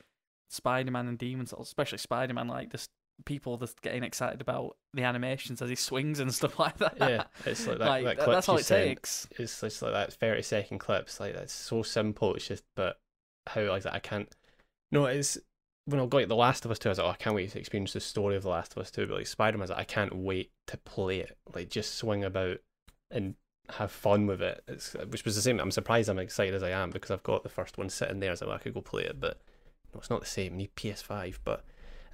Spider Man and Demon's Souls, especially Spider Man, like just people just getting excited about the animations as he swings and stuff like that. Yeah, it's like that. Like, that clip that's all it sent, takes. It's just like that thirty second clips. Like that's so simple. It's just, but how like that? I can't. No, it's when I got The Last of Us Two. I was like, oh, I can't wait to experience the story of The Last of Us Two. But like Spider Man's, like, I can't wait to play it. Like just swing about and have fun with it. It's which was the same. I'm surprised I'm excited as I am because I've got the first one sitting there. I was well, I could go play it, but no, it's not the same. I need PS5, but.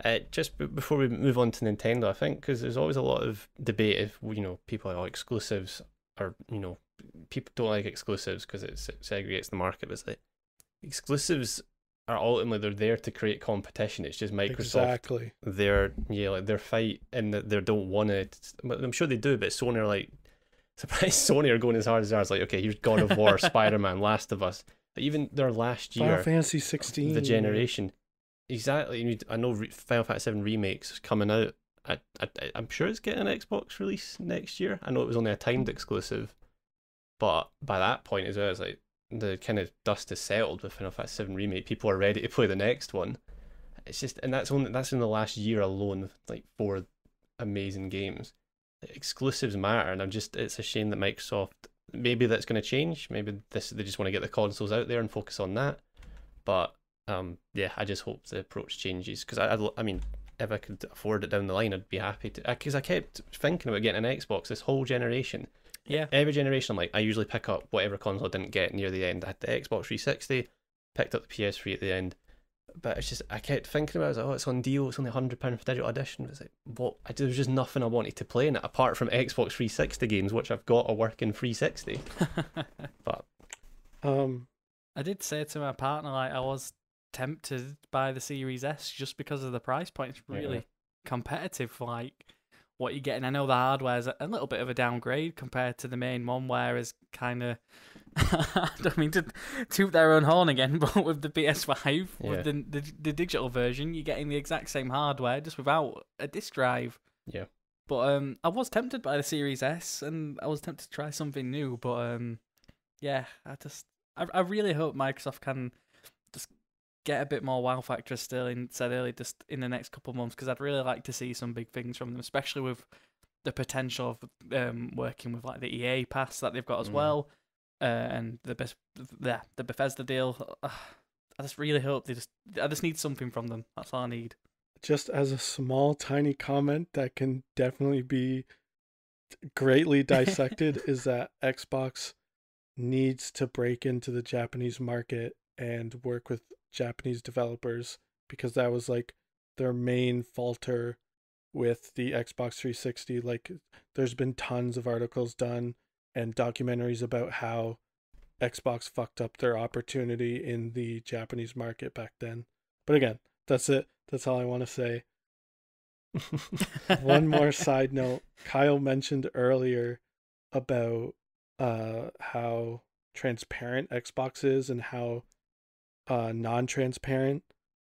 Uh, just b- before we move on to Nintendo, I think because there's always a lot of debate if you know people are oh, exclusives or you know people don't like exclusives because it segregates the market. But it's like exclusives are ultimately they're there to create competition. It's just Microsoft Exactly. their yeah like their fight and that they don't want it. But I'm sure they do. But Sony are like surprised Sony are going as hard as ours. like okay, here's God of War, Spider Man, Last of Us. Even their last year, Final Fantasy 16. the generation. Exactly. I know Final Fantasy Seven remakes is coming out. I, I I'm sure it's getting an Xbox release next year. I know it was only a timed exclusive, but by that point as well, it's like the kind of dust has settled with Final Fantasy Seven remake. People are ready to play the next one. It's just, and that's only that's in the last year alone. Like four amazing games. Exclusives matter, and I'm just it's a shame that Microsoft maybe that's going to change. Maybe this they just want to get the consoles out there and focus on that. But um, yeah, I just hope the approach changes because I, I'd, l- I mean, if I could afford it down the line, I'd be happy to. Because I kept thinking about getting an Xbox this whole generation. Yeah. Every generation, I'm like, I usually pick up whatever console I didn't get near the end. I had the Xbox 360, picked up the PS3 at the end. But it's just, I kept thinking about it. I was like, oh, it's on deal. It's only £100 for digital edition. It's like, what? I, there was just nothing I wanted to play in it apart from Xbox 360 games, which I've got a working 360. But Um, I did say to my partner like I was tempted by the Series S just because of the price point. It's Yeah. really competitive for like what you're getting. I know the hardware's a a little bit of a downgrade compared to the main one, whereas kind of I don't mean to toot their own horn again, but with the PS5, Yeah. with the, the the digital version, you're getting the exact same hardware just without a disc drive. Yeah. But um, I was tempted by the Series S, and I was tempted to try something new. But um, yeah, I just I, I really hope Microsoft can get a bit more wow factor, as Sterling said earlier, just in the next couple of months, because I'd really like to see some big things from them, especially with the potential of um, working with like the EA pass that they've got as Mm. well, uh, and the best, the the Bethesda deal. I just really hope they just. I just need something from them. That's all I need. Just as a small, tiny comment that can definitely be greatly dissected is that Xbox needs to break into the Japanese market and work with Japanese developers because that was like their main falter with the Xbox 360. Like, there's been tons of articles done and documentaries about how Xbox fucked up their opportunity in the Japanese market back then. But again, that's it. That's all I want to say. One more side note Kyle mentioned earlier about uh, how transparent Xbox is and how uh, non transparent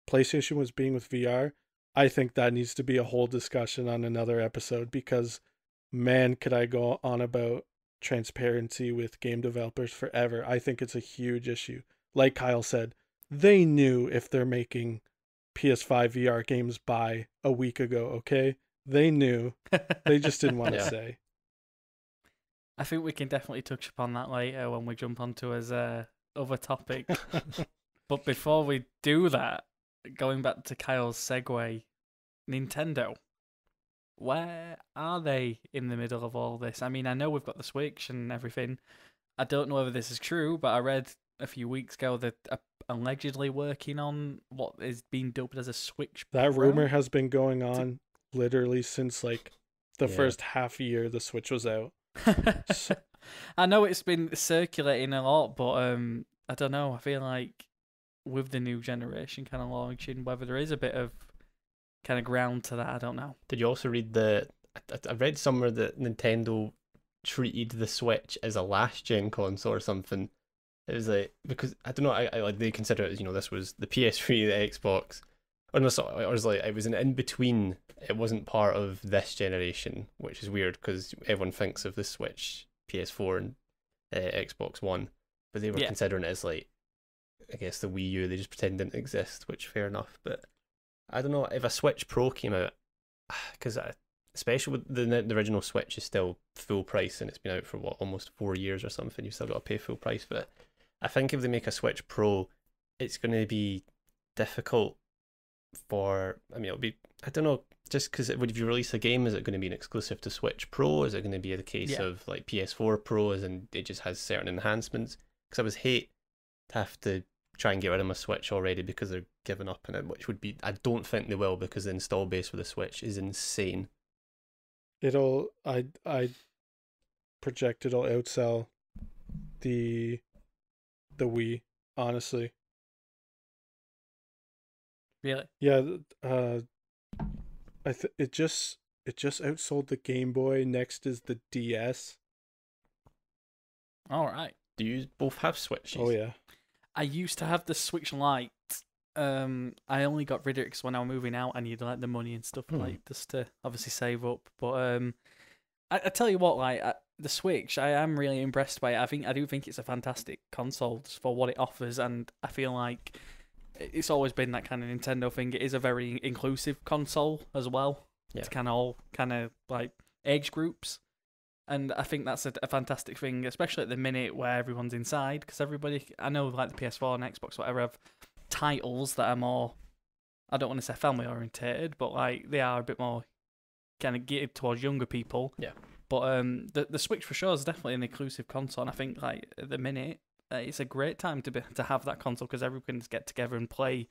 PlayStation was being with VR. I think that needs to be a whole discussion on another episode because, man, could I go on about transparency with game developers forever. I think it's a huge issue. Like Kyle said, they knew if they're making PS5 VR games by a week ago, okay? They knew. They just didn't want to Yeah. say. I think we can definitely touch upon that later when we jump onto as a other topic. but before we do that, going back to Kyle's segue, Nintendo. Where are they in the middle of all this? I mean, I know we've got the Switch and everything. I don't know whether this is true, but I read a few weeks ago that uh, allegedly working on what is being dubbed as a Switch. That Pro? rumor has been going on literally since like the Yeah. first half year the Switch was out. So- I know it's been circulating a lot, but um, I don't know. I feel like with the new generation kind of launching, whether there is a bit of kind of ground to that, I don't know. Did you also read the? I, I read somewhere that Nintendo treated the Switch as a last gen console or something. It was like because I don't know. I, I like they consider it as you know this was the PS3, the Xbox, or no, sorry, or it was like it was an in between. It wasn't part of this generation, which is weird because everyone thinks of the Switch, PS4, and uh, Xbox One, but they were Yeah. considering it as like, I guess the Wii U. They just pretend didn't exist, which fair enough. But I don't know if a Switch Pro came out, because especially with the the original Switch is still full price and it's been out for what almost four years or something. You've still got to pay full price, but I think if they make a Switch Pro, it's going to be difficult for. I mean, it'll be. I don't know. Just because if you release a game, is it going to be an exclusive to Switch Pro? Is it going to be the case Yeah. of like PS4 Pros and it just has certain enhancements? Because I was hate to have to try and get rid of my Switch already because they're giving up on it, which would be. I don't think they will because the install base for the Switch is insane. It'll I I project it'll outsell the the Wii, honestly. Really? Yeah, uh I th- it just it just outsold the Game Boy. Next is the DS. All right. Do you both have Switches? Oh yeah. I used to have the Switch Lite. Um, I only got rid of it because when I was moving out, I needed like the money and stuff Hmm. like just to obviously save up. But um, I, I tell you what, like I, the Switch, I am really impressed by it. I think I do think it's a fantastic console for what it offers, and I feel like it's always been that kind of Nintendo thing. It is a very inclusive console as well. It's kind of all kind of like age groups. And I think that's a, a fantastic thing, especially at the minute where everyone's inside, because everybody, I know like the PS4 and Xbox, whatever, have titles that are more, I don't want to say family orientated, but like they are a bit more kind of geared towards younger people. Yeah. But um, the the Switch for sure is definitely an inclusive console, and I think like at the minute, uh, it's a great time to be to have that console because everyone can just get together and play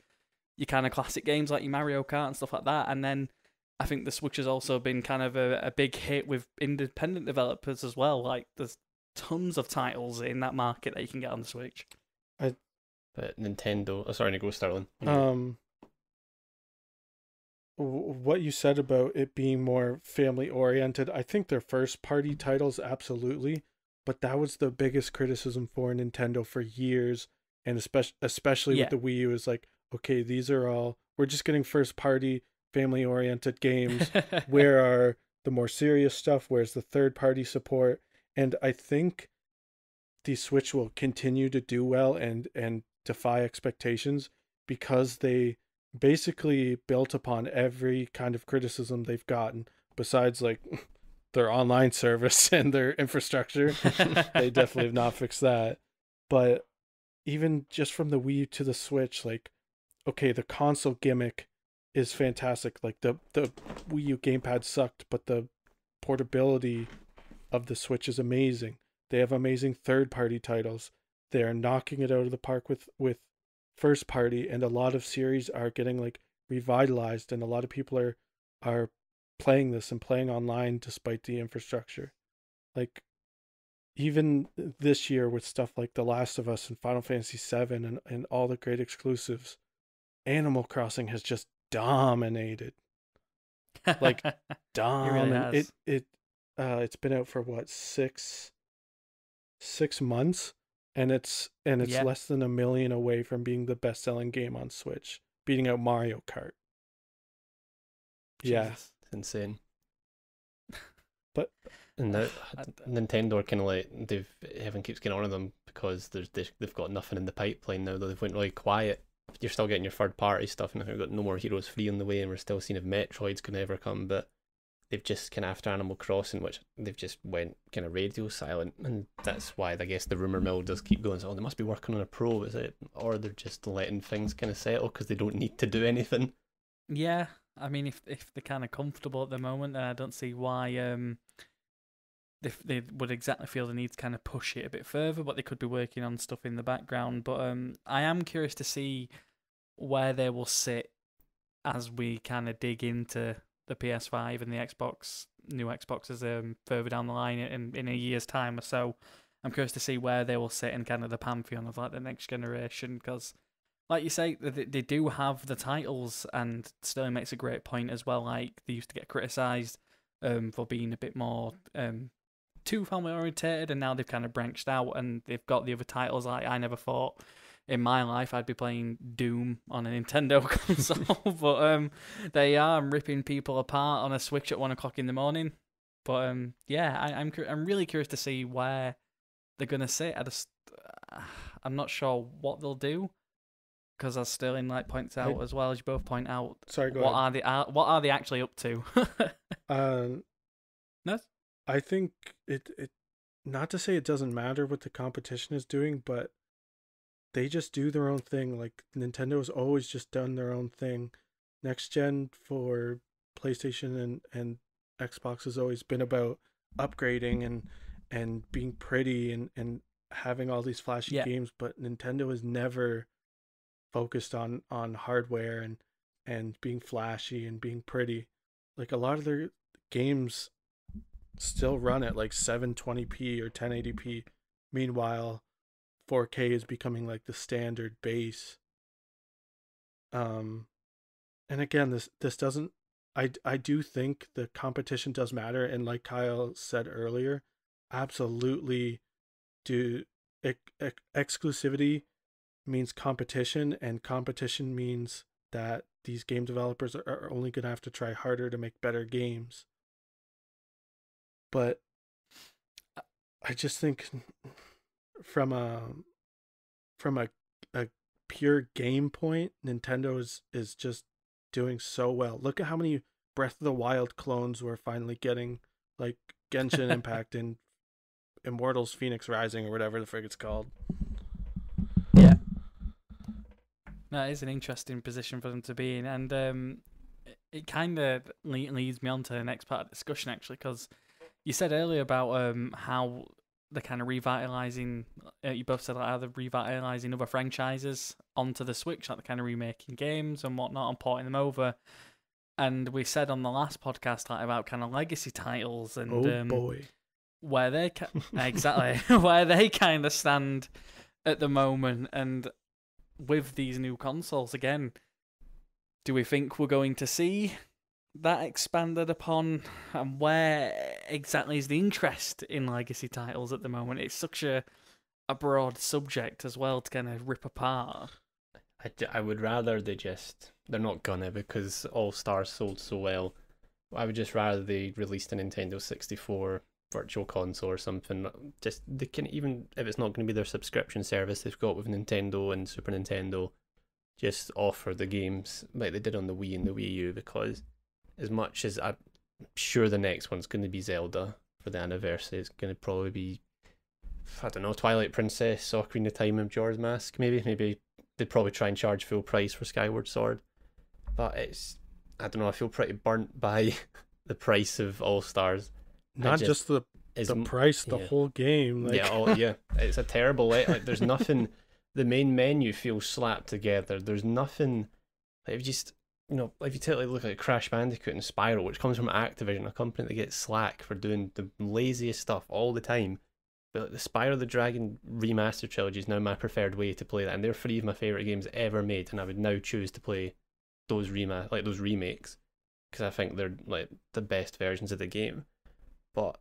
your kind of classic games like your Mario Kart and stuff like that, and then I think the Switch has also been kind of a, a big hit with independent developers as well. Like there's tons of titles in that market that you can get on the Switch. But Nintendo. Oh, sorry, Nico Sterling. Um what you said about it being more family oriented, I think their first party titles absolutely, but that was the biggest criticism for Nintendo for years and especially especially Yeah. with the Wii U is like, okay, these are all we're just getting first party family oriented games. Where are the more serious stuff? Where's the third party support? And I think the Switch will continue to do well and and defy expectations because they basically built upon every kind of criticism they've gotten besides like their online service and their infrastructure. they definitely have not fixed that. But even just from the Wii to the Switch, like okay, the console gimmick is fantastic. Like the the Wii U gamepad sucked, but the portability of the Switch is amazing. They have amazing third party titles. They are knocking it out of the park with with first party and a lot of series are getting like revitalized and a lot of people are are playing this and playing online despite the infrastructure. Like even this year with stuff like The Last of Us and Final Fantasy 7 and, and all the great exclusives, Animal Crossing has just dominated. Like dominated. It, it it uh it's been out for what six six months and it's and it's less than a million away from being the best selling game on Switch, beating out Mario Kart. Jesus. Yeah, it's insane. But and now, Nintendo kind of like they've Heaven keeps getting on to them because there's they've got nothing in the pipeline now. Though they've went really quiet. You're still getting your third party stuff, and we've got no more Heroes free in the way, and we're still seeing if Metroid's gonna ever come. But they've just kind of after Animal Crossing, which they've just went kind of radio silent, and that's why I guess the rumor mill does keep going. So oh, they must be working on a pro, is it? Or they're just letting things kind of settle because they don't need to do anything. Yeah, I mean, if if they're kind of comfortable at the moment, then I don't see why um they they would exactly feel the need to kind of push it a bit further. But they could be working on stuff in the background. But um, I am curious to see where they will sit as we kind of dig into the PS5 and the Xbox, new Xboxes um, further down the line in, in a year's time or so. I'm curious to see where they will sit in kind of the pantheon of like the next generation because, like you say, they, they do have the titles, and Sterling makes a great point as well. Like they used to get criticised um, for being a bit more um, too family orientated, and now they've kind of branched out and they've got the other titles. Like I never thought in my life I'd be playing Doom on a Nintendo console, but um, they are ripping people apart on a Switch at one o'clock in the morning. But um, yeah, I, am I'm, I'm really curious to see where they're gonna sit. I just uh, I'm not sure what they'll do because as Sterling like points out I, as well as you both point out. Sorry, what ahead. are they uh, what are they actually up to? um, no, I think it it not to say it doesn't matter what the competition is doing, but they just do their own thing. Like Nintendo's always just done their own thing. Next gen for PlayStation and and Xbox has always been about upgrading and and being pretty and and having all these flashy yeah. games, but Nintendo has never focused on on hardware and and being flashy and being pretty. Like a lot of their games still run at like 720p or 1080p. Meanwhile, 4K is becoming like the standard base. Um, and again, this this doesn't. I I do think the competition does matter, and like Kyle said earlier, absolutely, do ex- exclusivity means competition, and competition means that these game developers are, are only going to have to try harder to make better games. But I just think from a from a a pure game point, Nintendo is is just doing so well. Look at how many Breath of the Wild clones we're finally getting, like Genshin Impact and Immortals Phoenix Rising or whatever the frig it's called. Yeah. That is an interesting position for them to be in, and um, it, it kind of leads me on to the next part of the discussion actually, because you said earlier about um how they're kind of revitalizing. Uh, you both said like, how they're revitalizing other franchises onto the Switch, like they're kind of remaking games and whatnot and porting them over. And we said on the last podcast like about kind of legacy titles and oh um, boy, where they ca- exactly where they kind of stand at the moment, and with these new consoles again. Do we think we're going to see that expanded upon and where exactly is the interest in legacy titles at the moment? It's such a a broad subject as well to kind of rip apart. I, I would rather they just they're not gonna because all stars sold so well. I would just rather they released a nintendo 64 virtual console or something. Just they can even if it's not going to be their subscription service they've got with nintendo and super nintendo just offer the games like they did on the Wii and the Wii U because as much as I'm sure the next one's going to be Zelda for the anniversary, it's going to probably be I don't know Twilight Princess, Ocarina of Time, and Majora's Mask. Maybe maybe they'd probably try and charge full price for Skyward Sword, but it's I don't know. I feel pretty burnt by the price of All Stars. Not just- just, the Is the price, the yeah. whole game. Like, yeah, oh, yeah. It's a terrible. Like, like, there's nothing. The main menu feels slapped together. There's nothing. You just you know, if you take like look at Crash Bandicoot and Spyro, which comes from Activision, a company that gets slack for doing the laziest stuff all the time. But the Spyro the Dragon remaster trilogy is now my preferred way to play that, and they're three of my favorite games ever made, and I would now choose to play those rema like those remakes because I think they're like the best versions of the game. But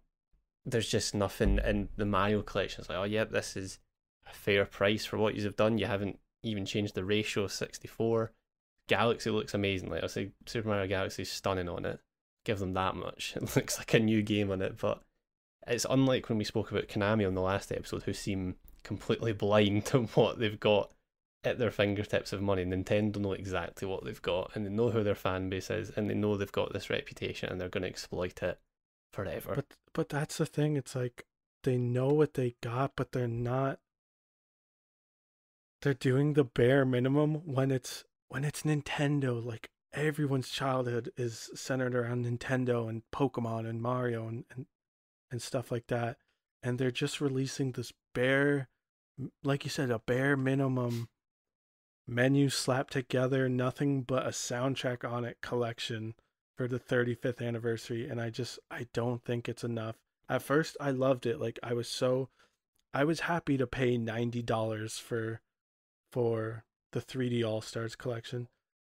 there's just nothing in the Mario collection. It's like, oh yeah, this is a fair price for what you have done. You haven't even changed the ratio of 64. Galaxy looks amazing. Like I say, Super Mario Galaxy is stunning on it. Give them that much. It looks like a new game on it, but it's unlike when we spoke about Konami on the last episode, who seem completely blind to what they've got at their fingertips of money. Nintendo know exactly what they've got, and they know who their fan base is, and they know they've got this reputation, and they're going to exploit it forever. But but that's the thing. It's like they know what they got, but they're not. They're doing the bare minimum when it's when it's Nintendo. Like everyone's childhood is centered around Nintendo and Pokemon and Mario and and, and stuff like that, and they're just releasing this bare, like you said, a bare minimum menu slapped together, nothing but a soundtrack on it collection for the 35th anniversary and I just I don't think it's enough. At first I loved it. Like I was so I was happy to pay $90 for for the 3D All-Stars collection.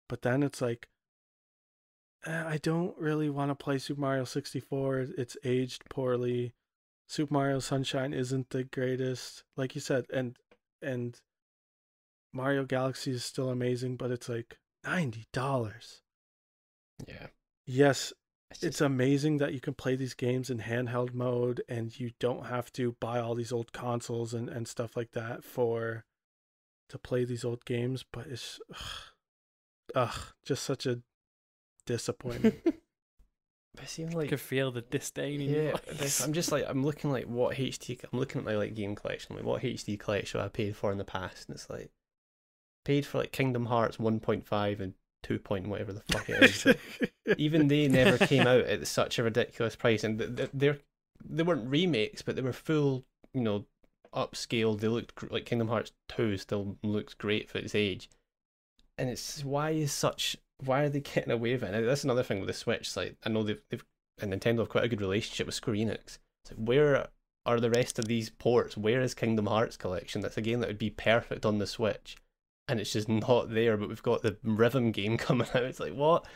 But then it's like eh, I don't really want to play Super Mario 64. It's aged poorly. Super Mario Sunshine isn't the greatest. Like you said and and Mario Galaxy is still amazing, but it's like $90. yeah, Yes, it's it's amazing that you can play these games in handheld mode and you don't have to buy all these old consoles and, and stuff like that for to play these old games but it's ugh, ugh just such a disappointment but it seems I like could feel the disdain in yeah, this. I'm just like I'm looking like what HD. I'm looking at my like game collection, like what HD collection I paid for in the past, and it's like paid for like Kingdom Hearts 1.5 and 2. Point whatever the fuck it is. Even they never came out at such a ridiculous price, and th- th- they're they weren't remakes, but they were full, you know, upscaled. They looked like Kingdom Hearts 2 still looks great for its age, and it's why is such why are they getting away with it? And that's another thing with the Switch. Like I know they've they've and Nintendo have quite a good relationship with Square Enix. Like, where are the rest of these ports? Where is Kingdom Hearts Collection? That's a game that would be perfect on the Switch, and it's just not there. But we've got the Rhythm game coming out. It's like what?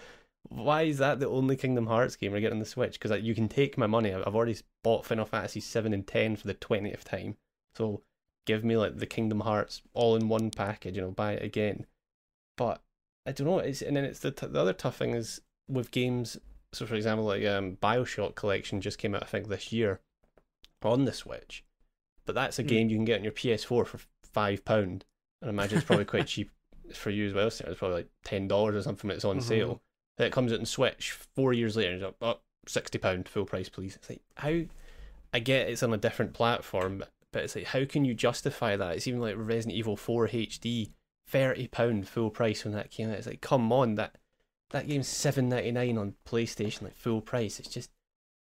Why is that the only Kingdom Hearts game we're getting on the Switch? Because you can take my money. I've I've already bought Final Fantasy seven and ten for the twentieth time. So give me like the Kingdom Hearts all in one package. You know, buy it again. But I don't know. It's and then it's the t- the other tough thing is with games. So for example, like um, Bioshock Collection just came out I think this year on the Switch, but that's a Hmm. game you can get on your PS4 for five pound. And I imagine it's probably quite cheap for you as well. So it's probably like ten dollars or something. It's on Mhm. sale. Then it comes out in Switch four years later. And it's like, oh, 60 pound full price, please. It's like how I get it's on a different platform, but it's like how can you justify that? It's even like Resident Evil 4 HD, thirty pound full price when that came out. It's like come on, that that game's seven ninety nine on PlayStation, like full price. It's just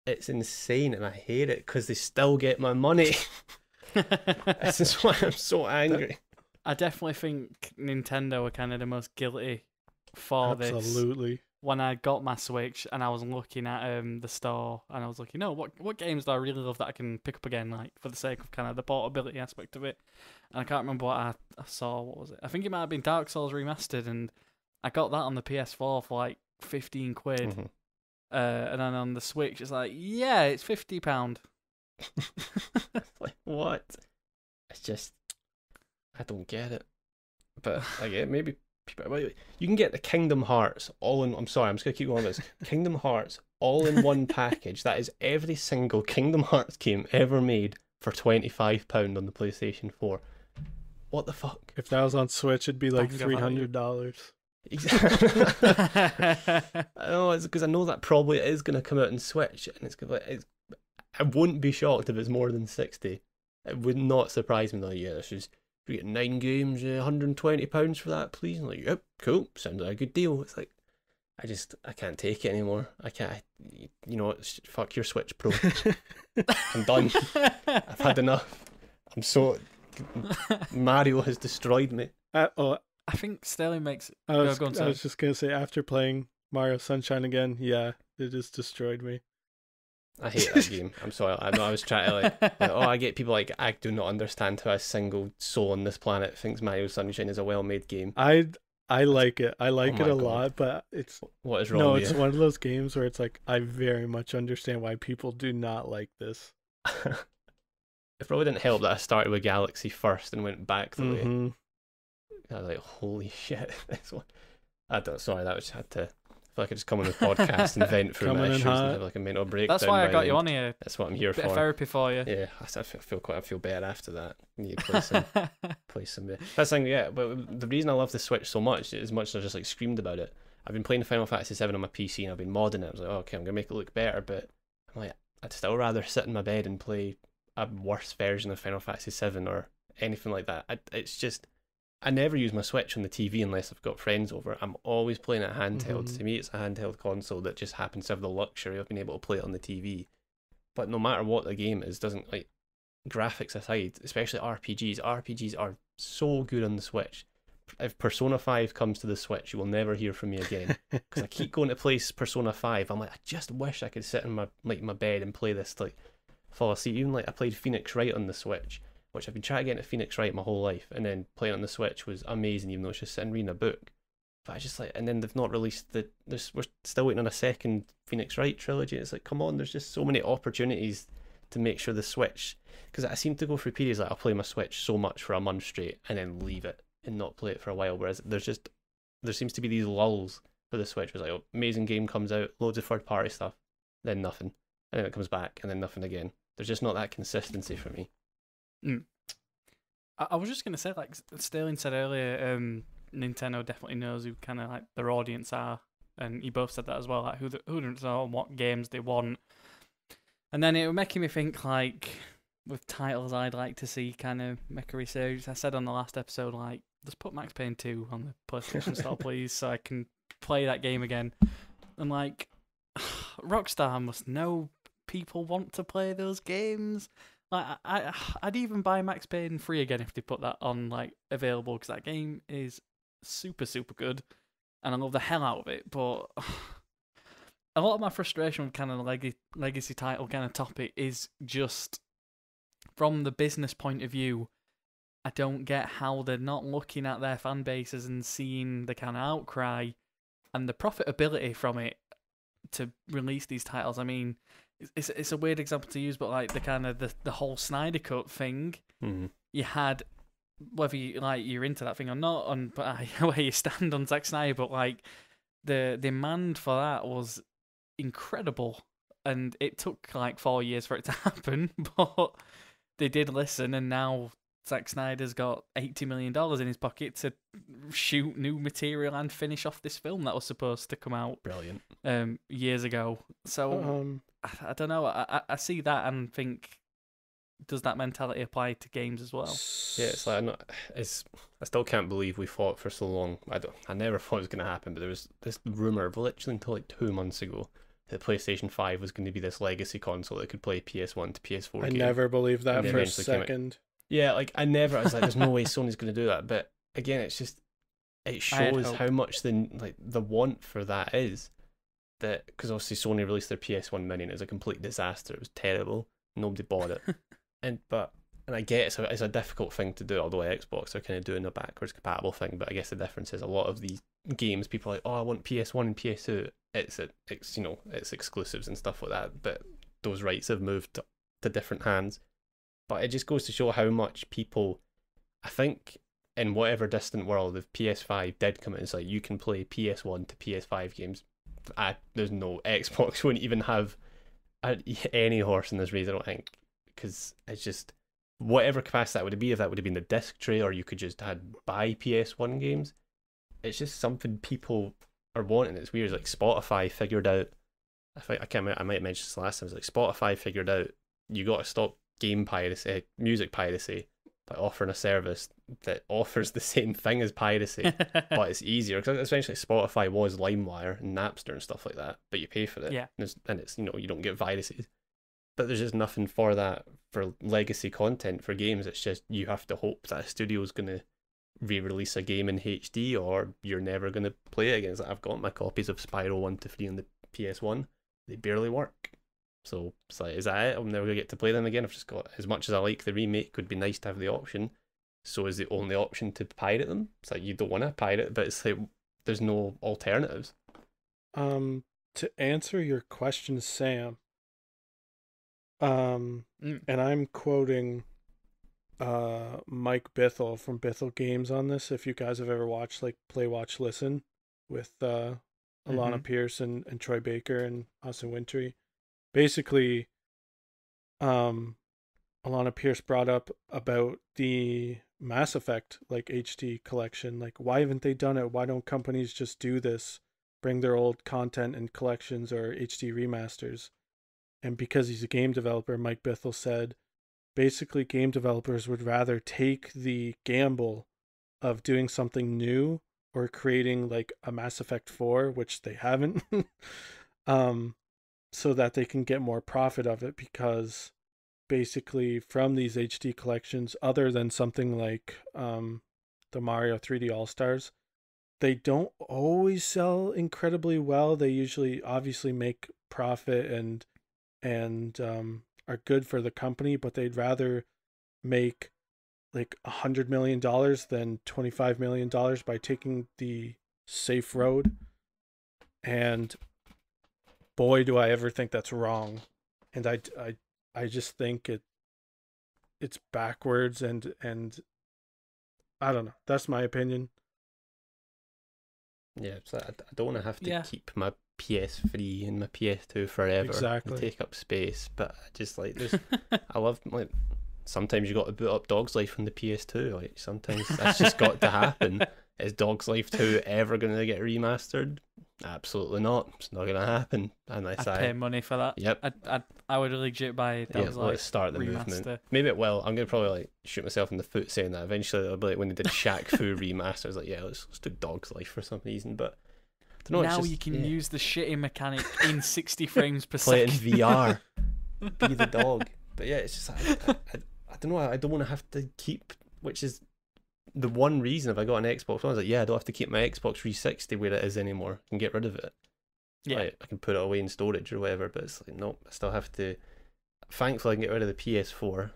it's insane, and I hate it because they still get my money. this is why I'm so angry. I definitely think Nintendo are kind of the most guilty for this. absolutely When I got my Switch and I was looking at um the store and I was looking, no, what what games do I really love that I can pick up again, like for the sake of kind of the portability aspect of it. And I can't remember what I, I saw. What was it? I think it might have been Dark Souls remastered, and I got that on the PS4 for like fifteen quid. Mhm. Uh, and then on the Switch, it's like, yeah, it's fifty pound. like what? It's just I don't get it. But I get maybe people. wait, wait. You can get the Kingdom Hearts all in. I'm sorry, I'm just gonna keep going with this. Kingdom Hearts all in one package. That is every single Kingdom Hearts game ever made for twenty five pound on the PlayStation Four. what the fuck? If that was on Switch, it'd be like Banger three value. hundred dollars. I know it's because I know that probably is going to come out and Switch, and it's gonna. It's, I wouldn't be shocked if it's more than sixty. It would not surprise me. Like, yeah, this is we get nine games, uh, 120 pounds for that, please. I'm like, yep, cool, sounds like a good deal. It's like, I just, I can't take it anymore. I can't. You know, what, fuck your Switch Pro. I'm done. I've had enough. I'm so. Mario has destroyed me. Uh, oh, I think Sterling makes. I was, go on, I was just gonna say after playing Mario Sunshine again, yeah, it just destroyed me. I hate that game. I'm sorry. I know I was trying to like, like, oh, I get people like I do not understand how a single soul on this planet thinks Mario Sunshine is a well-made game. I I like it. I like Oh it a God. lot, but it's What is wrong with no, it's you? one of those games where it's like I very much understand why people do not like this. it probably didn't help that I started with Galaxy first and went back the way. Mhm. I was like, holy shit, this one. I don't. Sorry, that was had to. I feel like I just come on the podcast and vent through Coming my in issues and hot. have like a mental breakdown. That's why I got the you on here. That's what I'm here Bit for. of therapy for you. Yeah, I s- I feel feel quite. I feel better after that. You play some play some. That's the thing, yeah. But the reason I love the Switch so much, as much as I just like screamed about it, I've been playing Final Fantasy VII on my PC and I've been modding it. I was like, oh, okay, I'm gonna make it look better, but I'm like, I'd still rather sit in my bed and play a worse version of Final Fantasy VII or anything like that. I, it's just, I never use my Switch on the TV unless I've got friends over. I'm always playing it handheld. Mhm. To me, it's a handheld console that just happens to have the luxury of being able to play it on the TV. But no matter what the game is, doesn't like graphics aside, especially RPGs, RPGs are so good on the Switch. If Persona 5 comes to the Switch, you will never hear from me again. Because I keep going to play Persona 5. I'm like, I just wish I could sit in my like my bed and play this, like, fall asleep. Even like I played Phoenix Wright on the Switch, which I've been trying to get into Phoenix Wright my whole life, and then playing on the Switch was amazing, even though it's just sitting reading a book. But I just like, and then they've not released the. There's, we're still waiting on a second Phoenix Wright trilogy. It's like, come on, there's just so many opportunities to make sure the Switch. Because I seem to go through periods like I'll play my Switch so much for a month straight and then leave it and not play it for a while. Whereas there's just there seems to be these lulls for the Switch. It's like, oh, amazing game comes out, loads of third party stuff, then nothing, and then it comes back, and then nothing again. There's just not that consistency for me. I, I was just gonna say, like Sterling said earlier, um, Nintendo definitely knows who kind of like their audience are, and you both said that as well, like who the, who know what games they want. And then it was making me think like with titles I'd like to see kind of make a resurgence. I said on the last episode, like let's put Max Payne two on the PlayStation Store, please, so I can play that game again. And like Rockstar must know people want to play those games. Like I, I'd even buy Max Payne free again if they put that on like available because that game is super super good, and I love the hell out of it. But a lot of my frustration with kind of leg- legacy title kind of topic is just from the business point of view. I don't get how they're not looking at their fan bases and seeing the kind of outcry and the profitability from it to release these titles. I mean, it's it's, it's a weird example to use, but like the kind of the, the whole Snyder Cut thing, Mm-hmm. you had whether you like you're into that thing or not, on where you stand on Zack Snyder, but like the demand for that was incredible, and it took like four years for it to happen, but they did listen, and now Zack Snyder's got eighty million dollars in his pocket to shoot new material and finish off this film that was supposed to come out Brilliant. um years ago. So Um, I, I don't know. I, I I see that and think, does that mentality apply to games as well? Yeah, it's like I'm not, it's. I still can't believe we fought for so long. I don't. I never thought it was going to happen, but there was this rumor, of literally until like two months ago, that PlayStation Five was going to be this legacy console that could play PS One to PS4 I games. never believed that for a eventually came out. second. Yeah, like I never. I was like, there's no way Sony's going to do that. But again, it's just it shows how much the like the want for that is. That because obviously Sony released their PS1 Mini and it was a complete disaster. It was terrible. Nobody bought it. and but and I get it's a, it's a difficult thing to do. Although Xbox are kind of doing a backwards compatible thing, but I guess the difference is a lot of these games people are like, oh, I want PS1 and PS2. It's a, it's you know it's exclusives and stuff like that. But those rights have moved to, to different hands. But it just goes to show how much people, I think, in whatever distant world, if PS5 did come out, it's like you can play PS1 to PS5 games. I, there's no Xbox wouldn't even have a, any horse in this race. I don't think because it's just whatever capacity that would be, if that would have been the disc tray, or you could just had buy PS1 games. It's just something people are wanting. It's weird. Like Spotify figured out. I I can't. I might have mentioned this last time. It's like Spotify figured out you got to stop game piracy, music piracy, by offering a service that offers the same thing as piracy, but it's easier because essentially Spotify was LimeWire and Napster and stuff like that, but you pay for it. Yeah. and it's, and it's you know you don't get viruses, but there's just nothing for that for legacy content for games. It's just you have to hope that a studio's gonna re-release a game in HD or you're never gonna play it again. It's like, I've got my copies of Spyro one to three on the PS One, they barely work. So it's like, is that it? I'm never gonna get to play them again. I've just got as much as I like the remake, would be nice to have the option. So is the only option to pirate them? It's like you don't want to pirate, but it's like there's no alternatives. Um, to answer your question, Sam. Um, Mm. and I'm quoting uh Mike Bithell from Bithell Games on this. If you guys have ever watched like Play Watch Listen with uh Alanah Mhm. Pearce and, and Troy Baker and Austin Wintory. Basically, um Alanah Pearce brought up about the Mass Effect like HD collection. Like why haven't they done it? Why don't companies just do this? Bring their old content and collections or HD remasters. And because he's a game developer, Mike Bithell said basically game developers would rather take the gamble of doing something new or creating like a Mass Effect 4, which they haven't, um, so that they can get more profit of it because basically from these HD collections, other than something like um, the Mario 3D All Stars, they don't always sell incredibly well. They usually obviously make profit and and um, are good for the company, but they'd rather make like a hundred million dollars than twenty five million dollars by taking the safe road. And boy, do I ever think that's wrong. And I, I, I just think it, it's backwards and and I don't know. That's my opinion. Yeah, it's like, I I don't want to have to Yeah. keep my PS3 and my PS2 forever Exactly. and take up space. But I just like there's I love like sometimes you got to boot up Dog's Life on the PS2. Like sometimes that's just got to happen. Is Dog's Life 2 ever going to get remastered? Absolutely not. It's not going to happen unless I'd pay money for that. Yep. I'd, I'd, I would legit buy Yeah, Devil's let's Life start the remaster. movement. Maybe it will. I'm gonna probably like shoot myself in the foot saying that. Eventually, it'll be like when they did Shaq Fu remaster. I was like, yeah, let's, let's do Dog's Life for some reason. But I don't know. now just- you can yeah. use the shitty mechanic in 60 frames per play it in second. VR. be the dog. But yeah, it's just I, I, I, I don't know. I don't want to have to keep, which is the one reason if I got an Xbox One, I was like, yeah, I don't have to keep my Xbox 360 where it is anymore. I can get rid of it. Yeah. Like, I can put it away in storage or whatever. But it's like, nope, I still have to. Thankfully, I can get rid of the PS4,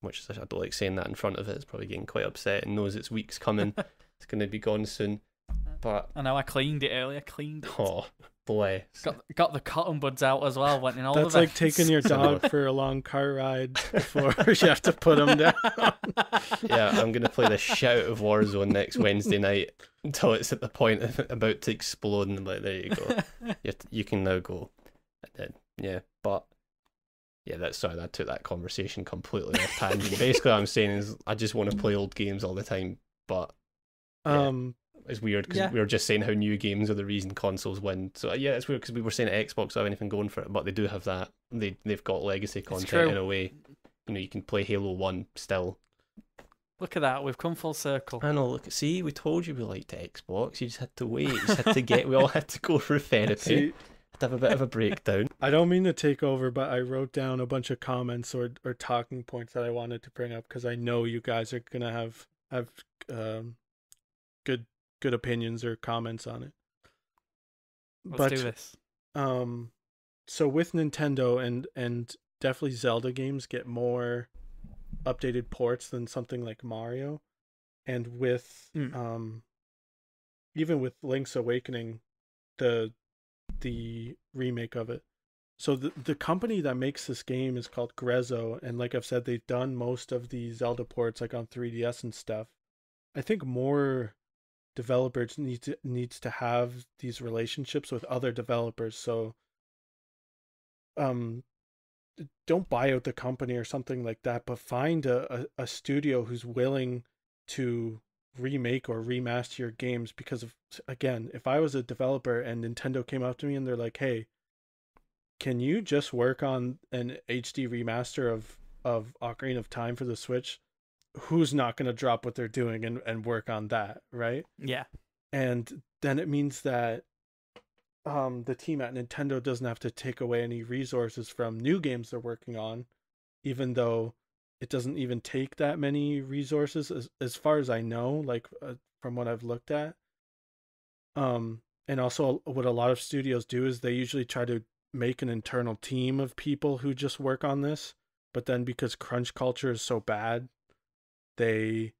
which is, I don't like saying that in front of it. It's probably getting quite upset and knows its week's coming. it's going to be gone soon. But I know I cleaned it earlier. Cleaned it. oh, bless. Got got the cotton buds out as well. Went in all That's the like taking your dog for a long car ride before you have to put him down. yeah, I'm gonna play the shout of Warzone next Wednesday night until it's at the point of about to explode, and I'm like, there you go, you, you can now go. And then, yeah, but yeah, that's sorry, I took that conversation completely off tangent. Basically, what I'm saying is, I just want to play old games all the time, but Yeah. Um, it's weird because Yeah. we were just saying how new games are the reason consoles win. So yeah, it's weird because we were saying Xbox don't have anything going for it, but they do have that. They they've got legacy content in a way. You know, you can play Halo One still. Look at that. We've come full circle. I know. Look, see, we told you we liked Xbox. You just had to wait. You just had to get. We all had to go through therapy. see, had to have a bit of a breakdown. I don't mean to take over, but I wrote down a bunch of comments or or talking points that I wanted to bring up because I know you guys are gonna have have um good good opinions or comments on it. Let's but do this. um, so with Nintendo and and definitely Zelda games get more updated ports than something like Mario, and with Mm. um, even with Link's Awakening, the the remake of it. So the the company that makes this game is called Grezzo, and like I've said, they've done most of the Zelda ports like on 3DS and stuff. I think more developers need to needs to have these relationships with other developers. So, um, don't buy out the company or something like that, but find a, a, a studio who's willing to remake or remaster your games because of again, if I was a developer and Nintendo came up to me and they're like, "Hey, can you just work on an HD remaster of of Ocarina of Time for the Switch?" Who's not going to drop what they're doing and and work on that, right? Yeah. And then it means that um the team at Nintendo doesn't have to take away any resources from new games they're working on, even though it doesn't even take that many resources as as far as I know, like uh, from what I've looked at. Um and also what a lot of studios do is they usually try to make an internal team of people who just work on this, but then because crunch culture is so bad, they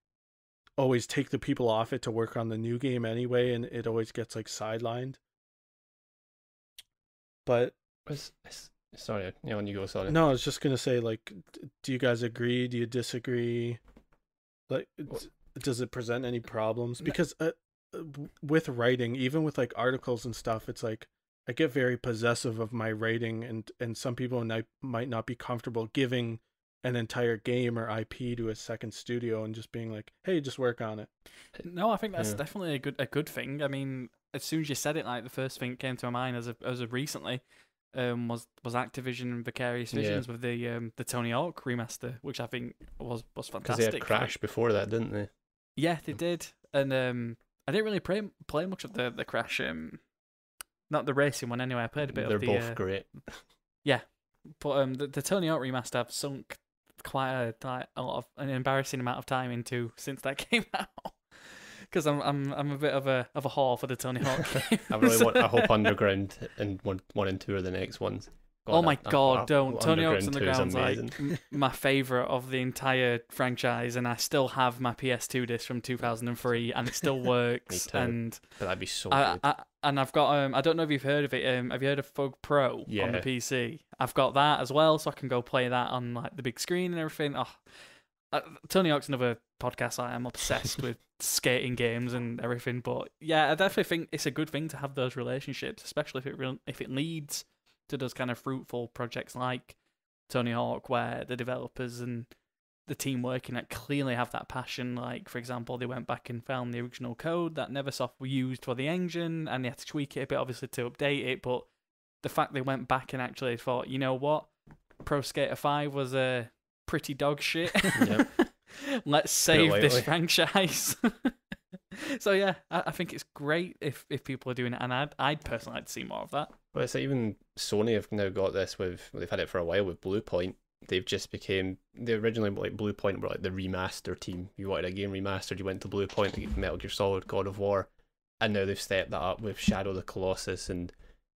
always take the people off it to work on the new game anyway and it always gets like sidelined. But sorry, yeah, on you go. Sorry. no, I was just gonna say, like, do you guys agree? Do you disagree? Like, d- does it present any problems? Because uh, uh, with writing, even with like articles and stuff, it's like I get very possessive of my writing, and and some people might might not be comfortable giving an entire game or IP to a second studio and just being like, hey, just work on it. No, I think that's Yeah. definitely a good a good thing. I mean, as soon as you said it, like the first thing that came to my mind as of as of recently, um, was was Activision and Vicarious Yeah. Visions with the um the Tony Hawk remaster, which I think was was fantastic. Because they fantastic. had Crash before that, didn't they? Yeah, they did, and um, I didn't really play play much of the the Crash um, not the racing one anyway. I played a bit They're of the both uh, great. Yeah, but um the, the Tony Hawk remaster I've sunk quite a like a lot of an embarrassing amount of time into since that came out. Because I'm I'm I'm a bit of a of a whore for the Tony Hawk. I really want. I hope Underground and one, one and two are the next ones. oh my I- I- god, I- don't! Tony Hawk's Underground 2 is like m- my favorite of the entire franchise, and I still have my PS2 disc from 2003, and it still works. and But that'd be so I. I, and I've got um I don't know if you've heard of it. Um, have you heard of THUG Pro on the PC? I've got that as well, so I can go play that on like the big screen and everything. Oh, uh, Tony Hawk's another podcast. I am obsessed with skating games and everything. But yeah, I definitely think it's a good thing to have those relationships, especially if it real if it leads to those kind of fruitful projects like Tony Hawk, where the developers and the team working at clearly have that passion. Like, for example, they went back and found the original code that Neversoft used for the engine, and they had to tweak it a bit, obviously, to update it. But the fact they went back and actually thought, you know what, Pro Skater Five was a pretty dog shit. Yep. Let's save this franchise. so yeah, I, I think it's great if if people are doing it, and I'd I'd personally like to see more of that. Well, it's like even Sony have now got this with they've had it for a while with Bluepoint. They've just became they originally like Bluepoint were like the remaster team. You wanted a game remastered, you went to Bluepoint to get Metal Gear Solid, God of War, and now they've stepped that up with Shadow of the Colossus and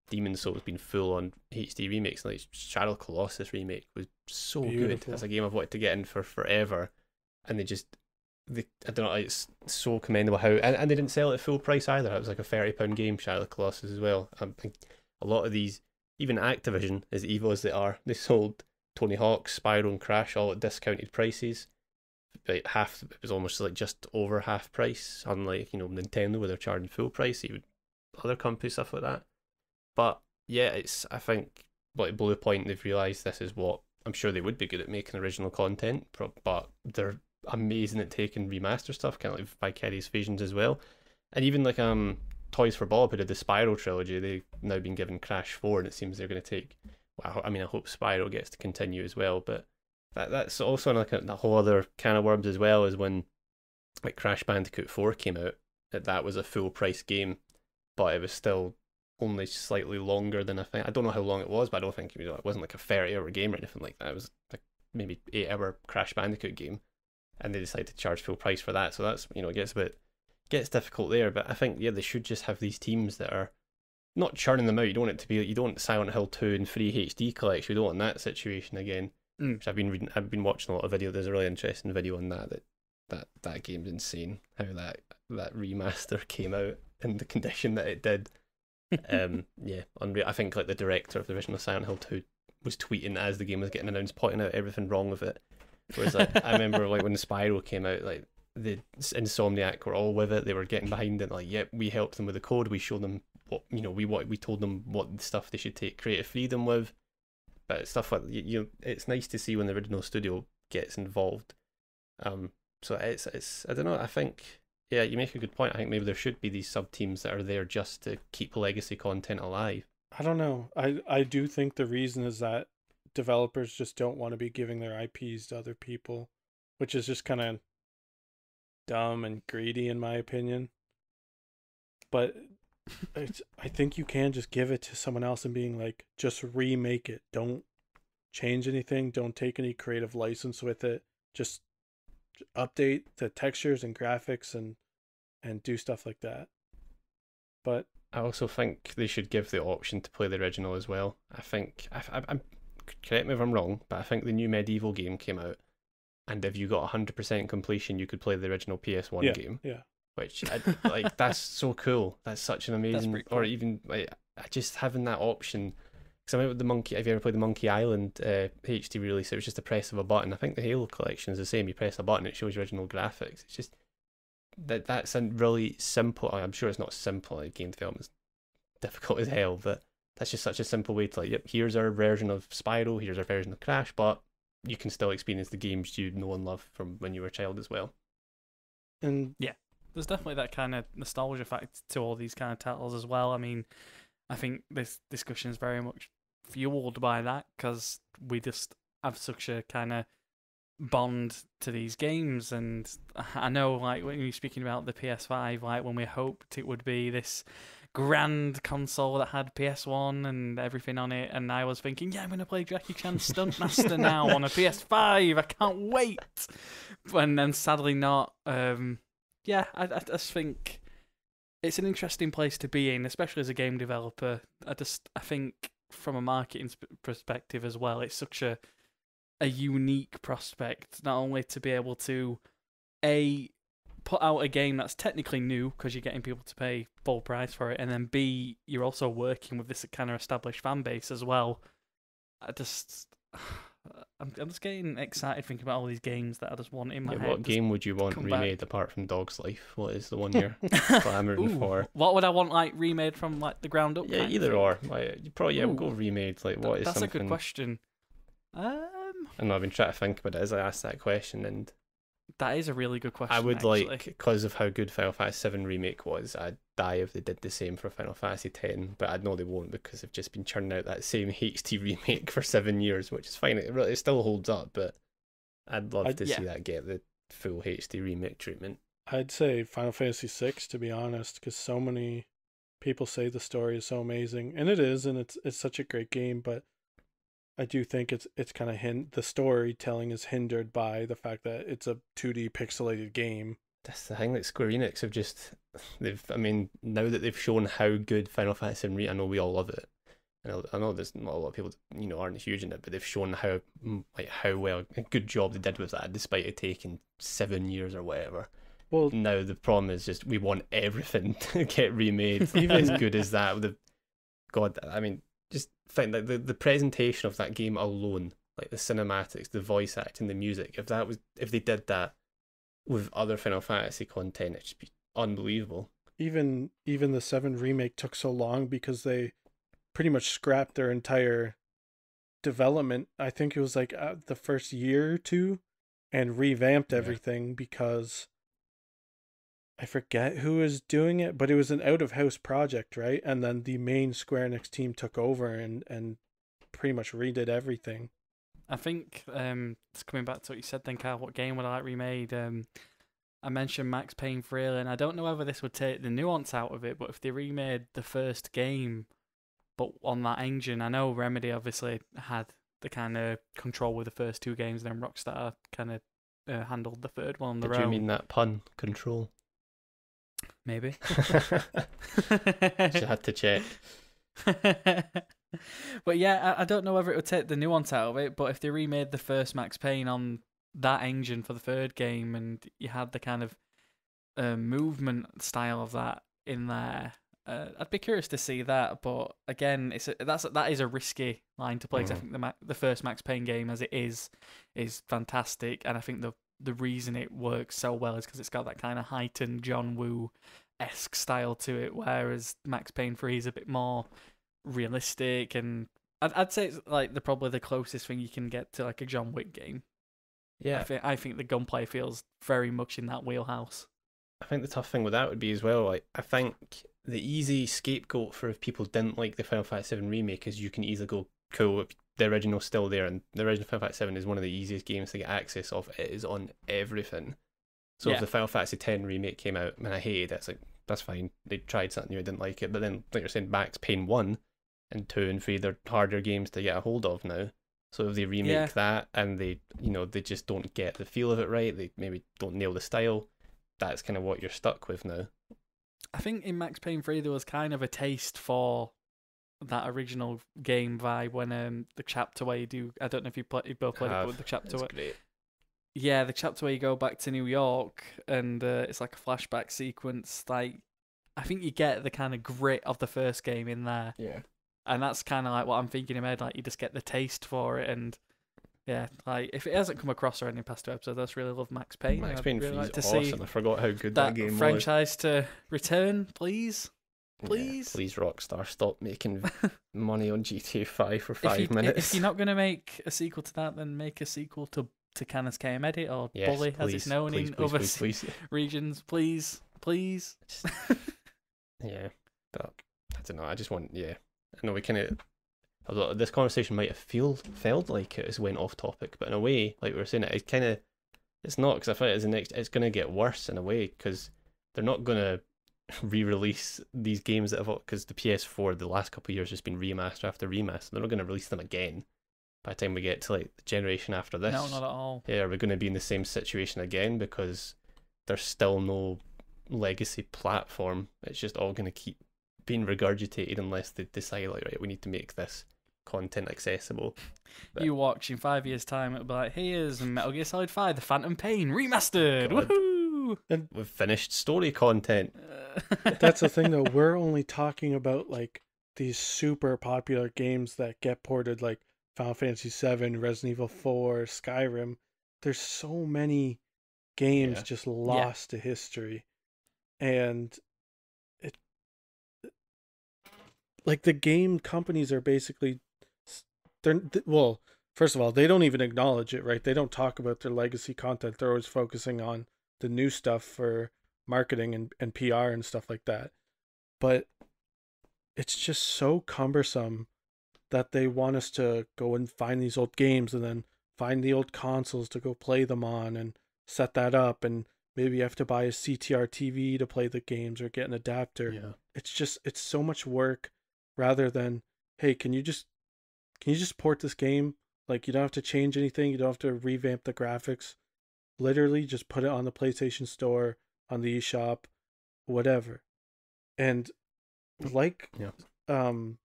Demon Souls has been full on HD remakes. Like Shadow Colossus remake was so good. Beautiful. That's a game I've wanted to get in for forever, and they just they I don't know. It's so commendable how and, and they didn't sell it at full price either. It was like a thirty pound game, Shadow Colossus as well. I think a lot of these, even Activision, as evil as they are, they sold Tony Hawk, Spyro, and Crash all at discounted prices. Like half, it was almost like just over half price. Unlike you know Nintendo, where they're charging full price, even other companies stuff like that. But yeah, it's I think like Bluepoint, they've realised this is what I'm sure they would be good at making original content, but they're amazing at taking remaster stuff, kind of like Vicarious Visions as well. And even like um Toys for Bob, who did the Spyro trilogy, they've now been given Crash 4, and it seems they're going to take. Well, I mean, I hope Spyro gets to continue as well, but that that's also like a, a whole other can of worms as well. Is when like Crash Bandicoot 4 came out, that that was a full price game, but it was still only slightly longer than I think. I don't know how long it was, but I don't think you know, it wasn't like a 30 hour game or anything like that. It was like maybe eight hour Crash Bandicoot game, and they decided to charge full price for that. So that's you know it gets a bit gets difficult there. But I think yeah they should just have these teams that are not churning them out. You don't want it to be you don't want Silent Hill two and 3 HD collection. You don't want that situation again. Mm. Which I've been reading. I've been watching a lot of video. There's a really interesting video on that. That that that game's insane. How that that remaster came out in the condition that it did. Um, yeah, unreal. I think like the director of the original Silent Hill two was tweeting as the game was getting announced, pointing out everything wrong with it. Whereas like I remember like when Spyro came out, like the Insomniac were all with it. They were getting behind it. Like, yep, we helped them with the code. We showed them what you know. We what we told them what stuff they should take creative freedom with. but stuff like you, you it's nice to see when the original studio gets involved. Um, so it's it's I don't know. I think yeah, you make a good point. I think maybe there should be these sub teams that are there just to keep legacy content alive. I don't know. I I do think the reason is that developers just don't want to be giving their IPs to other people, which is just kind of dumb and greedy in my opinion. But it's, I think you can just give it to someone else and being like, just remake it. Don't change anything. Don't take any creative license with it. Just update the textures and graphics and and do stuff like that. But I also think they should give the option to play the original as well. I think I, I, I'm correct me if I'm wrong, but I think the new MediEvil game came out, and if you got 100% completion, you could play the original PS1 yeah, game. yeah. Which I, like that's so cool. That's such an amazing, pretty or even like just having that option. Because I remember the Monkey. Have you ever played the Monkey Island uh, HD release? It was just a press of a button. I think the Halo collection is the same. You press a button, it shows original graphics. It's just that that's a really simple. I'm sure it's not simple. Like game development is difficult as hell, but that's just such a simple way to like, yep, here's our version of Spyro, here's our version of Crash, but you can still experience the games you know and love from when you were a child as well. And yeah, there's definitely that kind of nostalgia fact to all these kind of titles as well. I mean, I think this discussion is very much fueled by that because we just have such a kind of bond to these games, and I know like when you're speaking about the PS5, like when we hoped it would be this grand console that had PS1 and everything on it, and I was thinking, yeah, I'm gonna play Jackie Chan Stuntmaster now on a PS5. I can't wait. And then sadly not. Um, yeah, I, I just think it's an interesting place to be in, especially as a game developer. I just I think from a marketing perspective as well, it's such a a unique prospect not only to be able to a put out a game that's technically new because you're getting people to pay full price for it, and then b you're also working with this kind of established fan base as well. I just. I'm, I'm just getting excited thinking about all these games that I just want in my Yeah, head. what game would you want come back. remade apart from Dog's Life? What is the one you're clamoring Ooh, for? What would I want like remade from like the ground up? Yeah, either or. Like, you probably yeah, we'll go remade. Like, Th- what is That's something? a good question. Um, I know I've been trying to think about it as I asked that question, and that is a really good question. I would actually. like because of how good Final Fantasy VII remake was. I'd die if they did the same for Final Fantasy X, but I know they won't because they've just been churning out that same HD remake for seven years, which is fine. It really it still holds up, but I'd love I'd- to yeah. see that get the full HD remake treatment. I'd say Final Fantasy VI to be honest, because so many people say the story is so amazing, and it is, and it's it's such a great game. But I do think it's it's kind of hin- the storytelling is hindered by the fact that it's a 2D pixelated game. That's the thing that Square Enix have just they've. I mean, now that they've shown how good Final Fantasy VII, I know we all love it. I know, I know there's not a lot of people you know aren't huge in it, but they've shown how mm, like how well a good job they did with that, despite it taking seven years or whatever. Well, Now the problem is just we want everything to get remade, even as good as that. The God, I mean, just think like the the presentation of that game alone, like the cinematics, the voice acting, the music. If that was if they did that with other Final Fantasy content, it'd just be unbelievable. even even the seven remake took so long because they pretty much scrapped their entire development. I think it was like uh, the first year or two, and revamped Yeah. everything because I forget who was doing it, but it was an out of house project, right? And then the main Square Enix team took over and and pretty much redid everything. I think um, just coming back to what you said, then Carl, what game would I like remade? Um, I mentioned Max Payne 3, and I don't know whether this would take the nuance out of it, but if they remade the first game, but on that engine, I know Remedy obviously had the kind of control with the first two games, and then Rockstar kind of uh, handled the third one on Did their you mean that pun? Control. Maybe. Just had to check. but yeah, I, I don't know whether it would take the nuance out of it, but if they remade the first Max Payne on that engine for the third game and you had the kind of uh, movement style of that in there, uh, I'd be curious to see that. But again, it's a, that's that is a risky line to play 'cause I Mhm. think the Ma- the first Max Payne game as it is is fantastic, and I think the the reason it works so well is because it's got that kind of heightened John Woo esque style to it, whereas Max Payne 3 is a bit more realistic and I'd, I'd say it's like the probably the closest thing you can get to like a John Wick game. I Yeah, think I think the gunplay feels very much in that wheelhouse. I think the tough thing with that would be as well. Like, I think the easy scapegoat for if people didn't like the Final Fantasy VII remake is you can easily go, cool, if the original's still there, and the original Final Fantasy Seven is one of the easiest games to get access of. It is on everything. So Yeah. if the Final Fantasy Ten remake came out, and I hated it, it's like that's fine. They tried something new, I didn't like it, but then like you're saying, Max Payne one and two and three, they're harder games to get a hold of now. So if they remake Yeah. that and they, you know, they just don't get the feel of it right, they maybe don't nail the style. That's kind of what you're stuck with now. I think in Max Payne 3 there was kind of a taste for that original game vibe when um the chapter where you do I don't know if you play you both played it, but the chapter where, great. yeah the chapter where you go back to New York and uh, it's like a flashback sequence like I think you get the kind of grit of the first game in there Yeah. and that's kind of like what I'm thinking in my head like you just get the taste for it and yeah like if it hasn't come across or any past two episodes I just really love Max Payne Max Payne really 3 like to see awesome. I forgot how good that, that game was. franchise to return please Yeah, please. please, Rockstar, stop making money on GTA 5 for five if you, minutes. If you're not going to make a sequel to that, then make a sequel to to Canis Canem Edit or yes, Bully, please, as it's known please, in please, other please, please. regions. Please, please. Yeah, but I don't know. I just want, yeah. I know we kind of. Although this conversation might have feel felt like it has went off topic, but in a way, like we were saying, it, it kind of it's not because I feel like it's the next. It's gonna get worse in a way because they're not gonna re-release these games that have because the PS4 the last couple of years has been remaster after remaster. They're not gonna release them again by the time we get to like the generation after this. No, not at all. yeah, are we going to be in the same situation again because there's still no legacy platform? It's just all going to keep being regurgitated unless they decide, like, right, we need to make this content accessible. But- You watch in five years' time, it'll be like, here's Metal Gear Solid 5, The Phantom Pain, remastered. God. Woohoo! We've finished story content. That's the thing though. We're only talking about like these super popular games that get ported, like Final Fantasy VII, Resident Evil 4, Skyrim. There's so many games Yeah. just lost to history, and it like the game companies are basically they're th- well. First of all, they don't even acknowledge it, right? They don't talk about their legacy content. They're always focusing on the new stuff for marketing and, and PR and stuff like that. But it's just so cumbersome that they want us to go and find these old games and then find the old consoles to go play them on and set that up and maybe you have to buy a CRT TV to play the games or get an adapter. Yeah. It's just it's so much work rather than hey, can you just can you just port this game? Like you don't have to change anything, you don't have to revamp the graphics. Literally just put it on the PlayStation Store, on the eShop, whatever. And like Yeah. um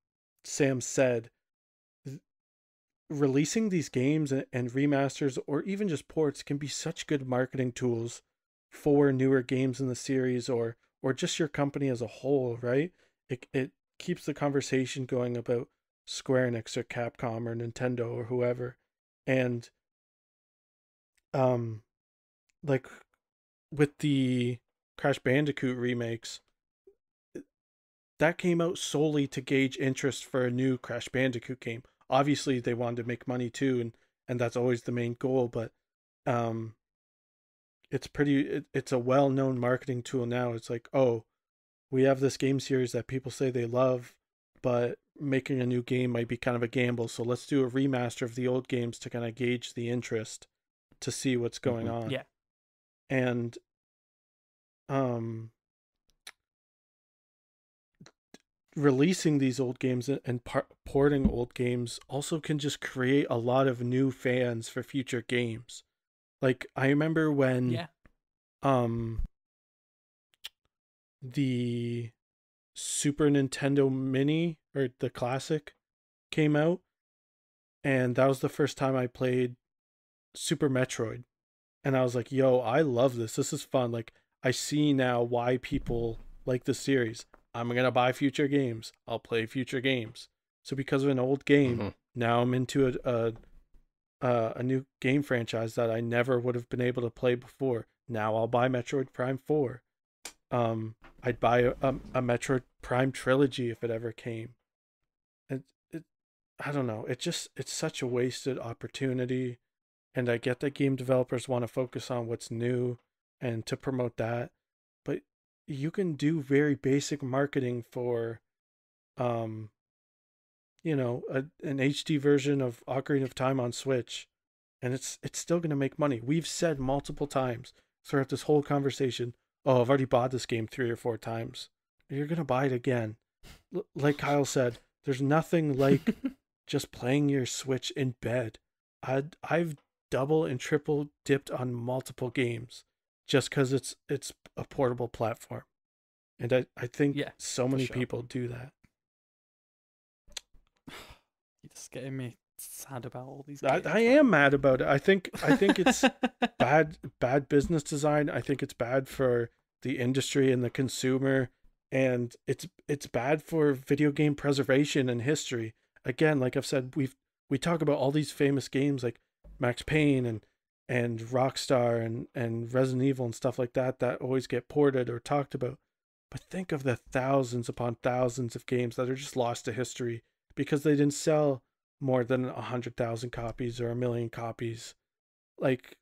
Sam said, th- releasing these games and, and remasters or even just ports can be such good marketing tools for newer games in the series or or just your company as a whole, right? It it keeps the conversation going about Square Enix or Capcom or Nintendo or whoever. And um like with the Crash Bandicoot remakes that came out solely to gauge interest for a new Crash Bandicoot game. Obviously they wanted to make money too and and that's always the main goal, but um it's pretty it, it's a well-known marketing tool now. It's like, "Oh, we have this game series that people say they love, but making a new game might be kind of a gamble. So let's do a remaster of the old games to kind of gauge the interest to see what's going Mhm. on." Yeah. And um releasing these old games and- par- porting old games also can just create a lot of new fans for future games. Like I remember when yeah. um the Super Nintendo Mini or the classic came out and that was the first time I played Super Metroid and I was like, "Yo, I love this. This is fun. Like I see now why people like the series. I'm going to buy future games. I'll play future games." So because of an old game, Mhm. now I'm into a, a uh, a new game franchise that I never would have been able to play before. Now I'll buy Metroid Prime Four. Um, I'd buy a, a, a Metroid Prime trilogy if it ever came. It, it, I don't know. It just it's such a wasted opportunity, and I get that game developers want to focus on what's new and to promote that, but you can do very basic marketing for, um, you know, a, an HD version of Ocarina of Time on Switch, and it's it's still gonna make money. We've said multiple times throughout this whole conversation, "Oh, I've already bought this game three or four times." You're gonna buy it again. L- like Kyle said, there's nothing like just playing your Switch in bed. I I've double and triple dipped on multiple games just because it's it's a portable platform, and I I think Yeah, so many sure. people do that. You're just getting me sad about all these. I, games. I am mad about it. I think I think it's bad bad business design. I think it's bad for the industry and the consumer and it's it's bad for video game preservation and history. Again, like I've said, we've we talk about all these famous games like Max Payne and and Rockstar and and Resident Evil and stuff like that that always get ported or talked about. But think of the thousands upon thousands of games that are just lost to history because they didn't sell more than a hundred thousand copies or a million copies. Like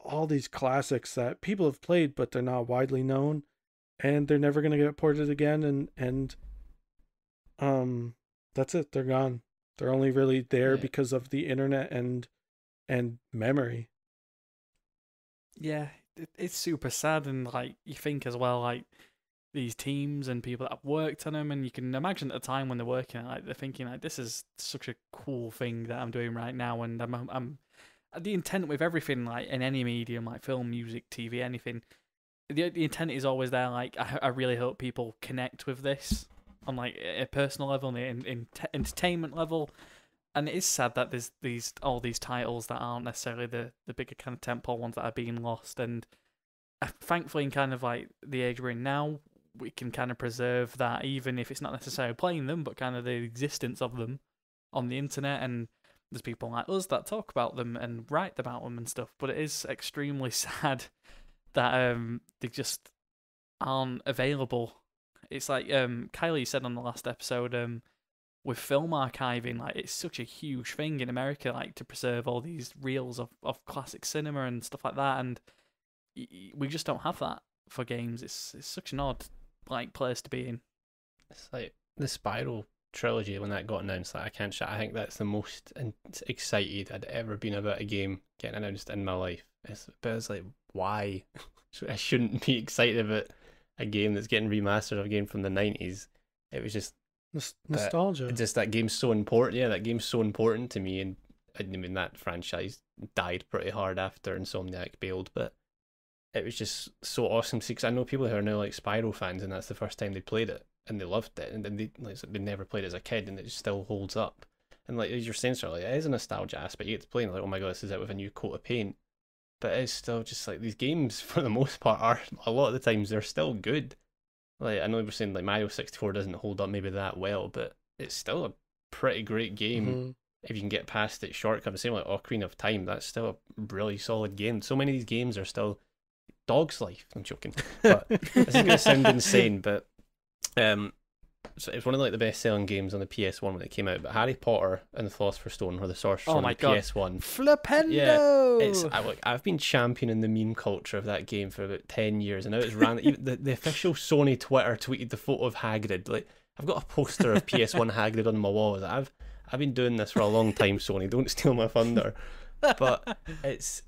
all these classics that people have played but they're not widely known and they're never gonna get ported again and and um that's it, they're gone. They're only really there Yeah. because of the internet and and memory. yeah, it's super sad, and like you think as well, like these teams and people that have worked on them, and you can imagine at the time when they're working, like they're thinking like this is such a cool thing that I'm doing right now, and I'm I'm, I'm the intent with everything like in any medium like film, music, TV, anything. The the intent is always there. Like I, I really hope people connect with this on like a personal level and in, in te- entertainment level. And it is sad that there's these all these titles that aren't necessarily the the bigger kind of temple ones that are being lost. And uh, thankfully, in kind of like the age we're in now, we can kind of preserve that, even if it's not necessarily playing them, but kind of the existence of them on the internet. And there's people like us that talk about them and write about them and stuff. But it is extremely sad that um they just aren't available. It's like um Kylie said on the last episode um with film archiving like it's such a huge thing in America like to preserve all these reels of, of classic cinema and stuff like that and we just don't have that for games. It's it's such an odd like place to be in. It's like the Spyro trilogy when that got announced. Like I can't. Sh- I think that's the most excited I'd ever been about a game getting announced in my life. It's, but it's like, why? I shouldn't be excited about a game that's getting remastered of a game from the nineties. It was just, Nos- That- nostalgia. just that game's so important. Yeah, that game's so important to me, and I mean that franchise died pretty hard after Insomniac bailed, but it was just so awesome to see. Because I know people who are now like Spyro fans, and that's the first time they played it, and they loved it, and then they like they never played it as a kid, and it still holds up. And like as you're saying, like it is a nostalgia aspect. You get to play, and like, oh my god, this is it with a new coat of paint. But it's still just like these games, for the most part, are a lot of the times they're still good. Like I know we're saying like Mario 64 doesn't hold up maybe that well, but it's still a pretty great game Mhm. if you can get past its shortcomings. Same like Ocarina of Time, that's still a really solid game. So many of these games are still dog's life. I'm joking, but this is gonna sound insane, but um, so it's one of like the best selling games on the PS1 when it came out. But Harry Potter and the Philosopher's Stone or the Sorcerer's Oh Stone my the God. PS1. Flipendo. It's I, like, I've been championing the meme culture of that game for about ten years, and now it's ran. even the, the official Sony Twitter tweeted the photo of Hagrid. Like I've got a poster of PS1 Hagrid on my wall. I've I've been doing this for a long time, Sony. Don't steal my thunder. But it's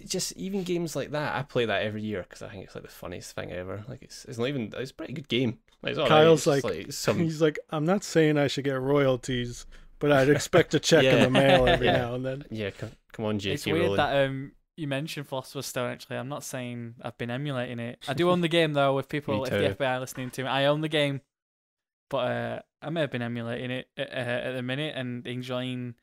just even games like that. I play that every year because I think it's like the funniest thing ever. Like it's it's not even it's a pretty good game. Like, it's all right, Kyle's it's just, like- some He's like, I'm not saying I should get royalties, but I'd expect a check in the mail every Yeah. now and then. yeah. Come, come on, JK it's weird Rowling. that um you mentioned Philosopher's Stone. Actually, I'm not saying I've been emulating it. I do own the game though. If people, if too. the FBI are listening to me, I own the game. But uh, I may have been emulating it uh, at the minute and enjoying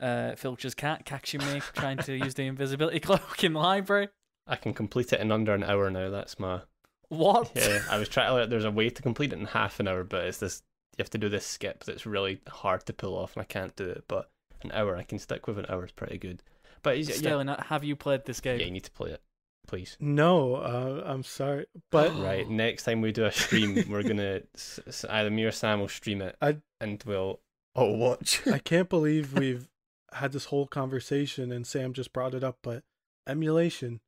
uh, Filcher's cat catching me trying to use the invisibility cloak in the library. I can complete it in under an hour now. That's my What? Yeah, I was trying. Like, there's a way to complete it in half an hour, but it's this. You have to do this skip that's really hard to pull off, and I can't do it. But an hour, I can stick with an hour. is pretty good. But he's, yeah, have you played this game? yeah, you need to play it, please. No, uh, I'm sorry, but Right, next time we do a stream, we're gonna s- s- either me or Sam will stream it, I- and we'll I'll watch. I can't believe we've had this whole conversation and Sam just brought it up, but emulation.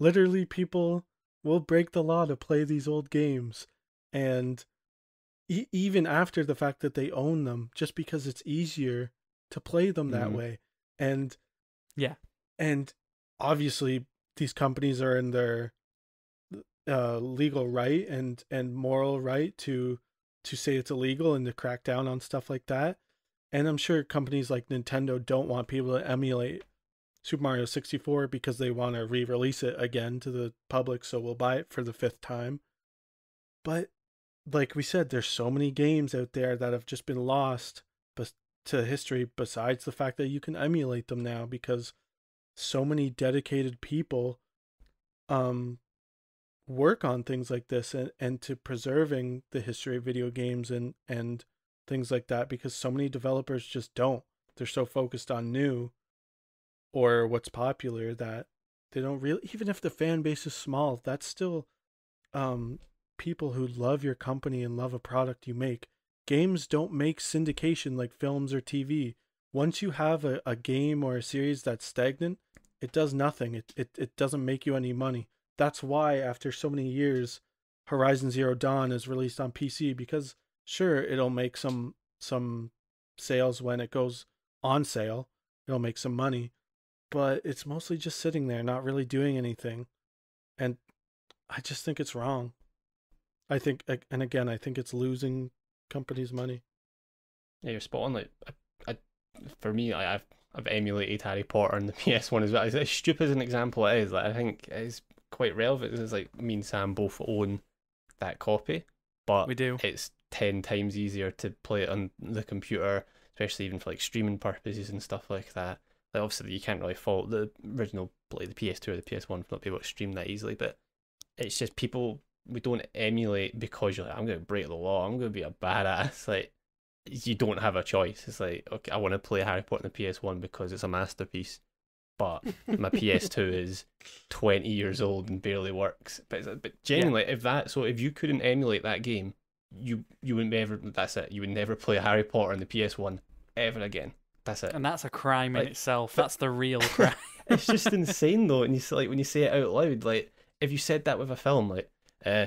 Literally, people will break the law to play these old games. And e- even after the fact that they own them, just because it's easier to play them that Mhm. way. And Yeah. and obviously, these companies are in their uh, legal right and and moral right to to say it's illegal and to crack down on stuff like that. And I'm sure companies like Nintendo don't want people to emulate Super Mario 64 because they want to re-release it again to the public, so we'll buy it for the fifth time. But like we said, there's so many games out there that have just been lost to history besides the fact that you can emulate them now because so many dedicated people um work on things like this and, and to preserving the history of video games and and things like that because so many developers just don't. They're so focused on new or what's popular that they don't really even if the fan base is small that's still um people who love your company and love a product you make. Games don't make syndication like films or tv once you have a, a game or a series that's stagnant it does nothing. It, it it doesn't make you any money. That's why after so many years horizon zero dawn is released on pc because sure it'll make some some sales when it goes on sale it'll make some money but it's mostly just sitting there not really doing anything and i just think it's wrong i think and again i think it's losing companies money Yeah, you're spot on. Like, I, I, for me, I, I've I've emulated Harry Potter on the PS One as well. As, as stupid as an example it is, like I think it's quite relevant. It's like me and Sam both own that copy, but We do. it's ten times easier to play it on the computer, especially even for like streaming purposes and stuff like that. Like obviously you can't really fault the original like the PS2 or the PS1 for not being able to stream that easily, but it's just people we don't emulate because you're like I'm gonna break the law, I'm gonna be a badass. Like you don't have a choice. It's like okay, I want to play Harry Potter on the PS1 because it's a masterpiece, but my PS2 is 20 years old and barely works. But but genuinely, if that so if you couldn't emulate that game, you you wouldn't ever. That's it. You would never play Harry Potter on the PS1 ever again. That's it. And that's a crime in itself. but- That's the real crime. it's just insane though, and you like when you say it out loud. Like if you said that with a film, like, uh,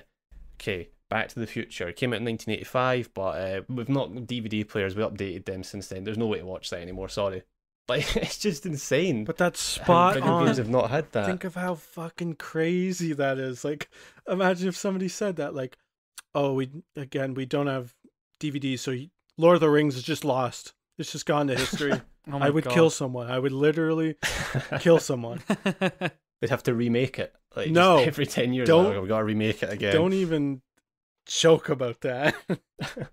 okay, Back to the Future came out in 1985, but uh, we've not DVD players. We updated them since then. There's no way to watch that anymore. Sorry, like it's just insane. but that's spot video on games have not had that. Think of how fucking crazy that is. Like, imagine if somebody said that, like, oh, we again we don't have DVDs, so y- Lord of the Rings is just lost. It's just gone to history. Oh I would God. kill someone. I would literally kill someone. They'd have to remake it. Like No, just every ten years. don't- like, oh, we gotta remake it again. Don't even joke about that. but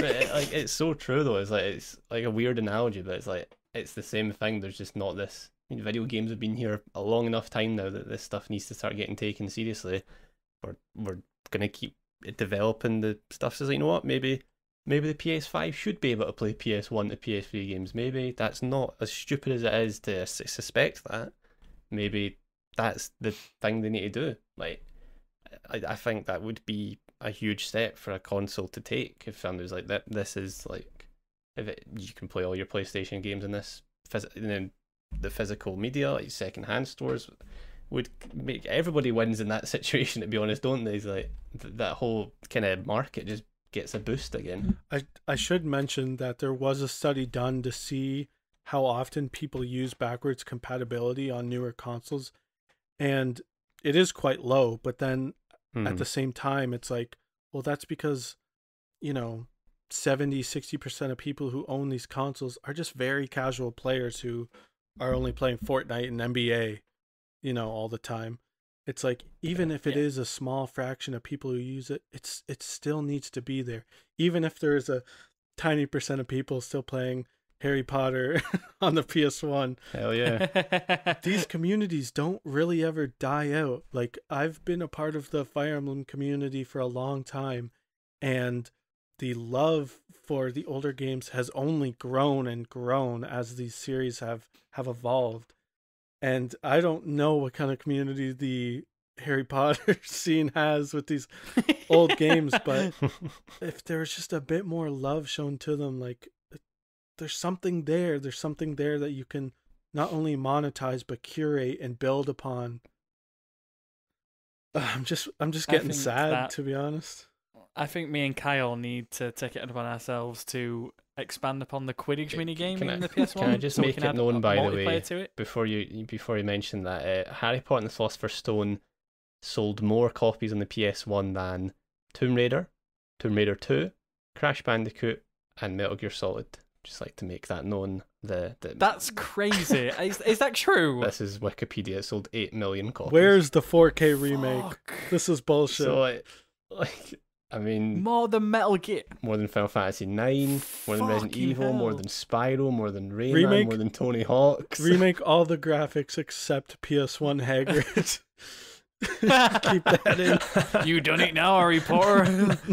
it, like it's so true though. It's like it's like a weird analogy, but it's like it's the same thing. There's just not this. I mean, video games have been here a long enough time now that this stuff needs to start getting taken seriously. We're we're gonna keep developing the stuff. It's like, you know what? Maybe maybe the PS5 should be able to play PS1 to PS3 games. Maybe that's not as stupid as it is to suspect that. Maybe that's the thing they need to do. Like, I, I think that would be a huge step for a console to take if somebody's like that. This is like, if it, you can play all your PlayStation games in this, phys- the physical media, like second-hand stores, would make everybody wins in that situation. To be honest, don't they? It's like th- that whole kind of market just gets a boost again. I I should mention that there was a study done to see how often people use backwards compatibility on newer consoles, and it is quite low. But then Hmm. at the same time it's like well that's because you know 70 60% of people who own these consoles are just very casual players who are only playing Fortnite and NBA you know all the time it's like even if it Yeah. is a small fraction of people who use it it's it still needs to be there even if there's a tiny percent of people still playing Harry Potter on the PS1 Hell yeah. these communities don't really ever die out. Like I've been a part of the Fire Emblem community for a long time and the love for the older games has only grown and grown as these series have have evolved. And I don't know what kind of community the Harry Potter scene has with these old games, but if there was just a bit more love shown to them like there's something there. There's something there that you can not only monetize but curate and build upon. I'm just I'm just getting sad that- to be honest. I think me and Kyle need to take it upon ourselves to expand upon the Quidditch mini game can in I- the PS1. can I just so we make can it add known, a by the multiplayer way, to it. before you before you mention that uh, Harry Potter and the Philosopher's Stone sold more copies on the PS1 than Tomb Raider, Tomb Raider 2, Crash Bandicoot, and Metal Gear Solid. Just like to make that known. The, the That's crazy. is, is that true? this is Wikipedia. It sold eight million copies. Where's the 4K remake? Fuck. This is bullshit. so like, like I mean More than Metal Gear. more than Final Fantasy Nine, more than Resident Fucking Evil, more than Spyro, more than Rayman, Remake- more than Tony Hawk's. remake all the graphics except PS1 Hagrid. Keep that in. You done it now, Harry Potter.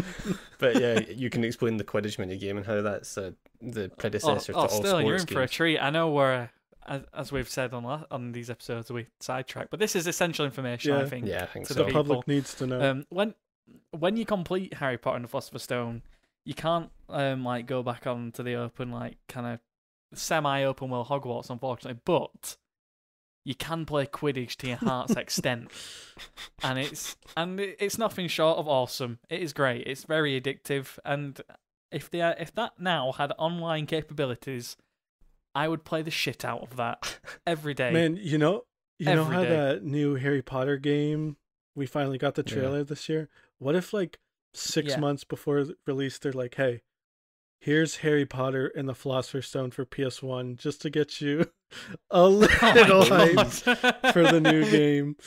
But yeah, you can explain the Quidditch mini game and how that's uh, the oh, predecessor oh to all Sterling, you're sports in for a games. treat. I know we're, as, as we've said on la- on these episodes, we sidetrack, but this is essential information. I think. yeah, I think to so. The people. public needs to know. Um, when when you complete Harry Potter and the Philosopher's Stone, you can't um like go back on to the open like kind of semi-open world Hogwarts, unfortunately, but you can play Quidditch to your heart's extent, and it's and it's nothing short of awesome. It is great. It's very addictive, and if they if that now had online capabilities, I would play the shit out of that every day. Man, you know, you know how day. that new Harry Potter game we finally got the Yeah. trailer this year. What if like six Yeah. months before release, they're like, "Hey, here's Harry Potter and the Philosopher's Stone for PS1, just to get you a Oh little God. hype for the new game."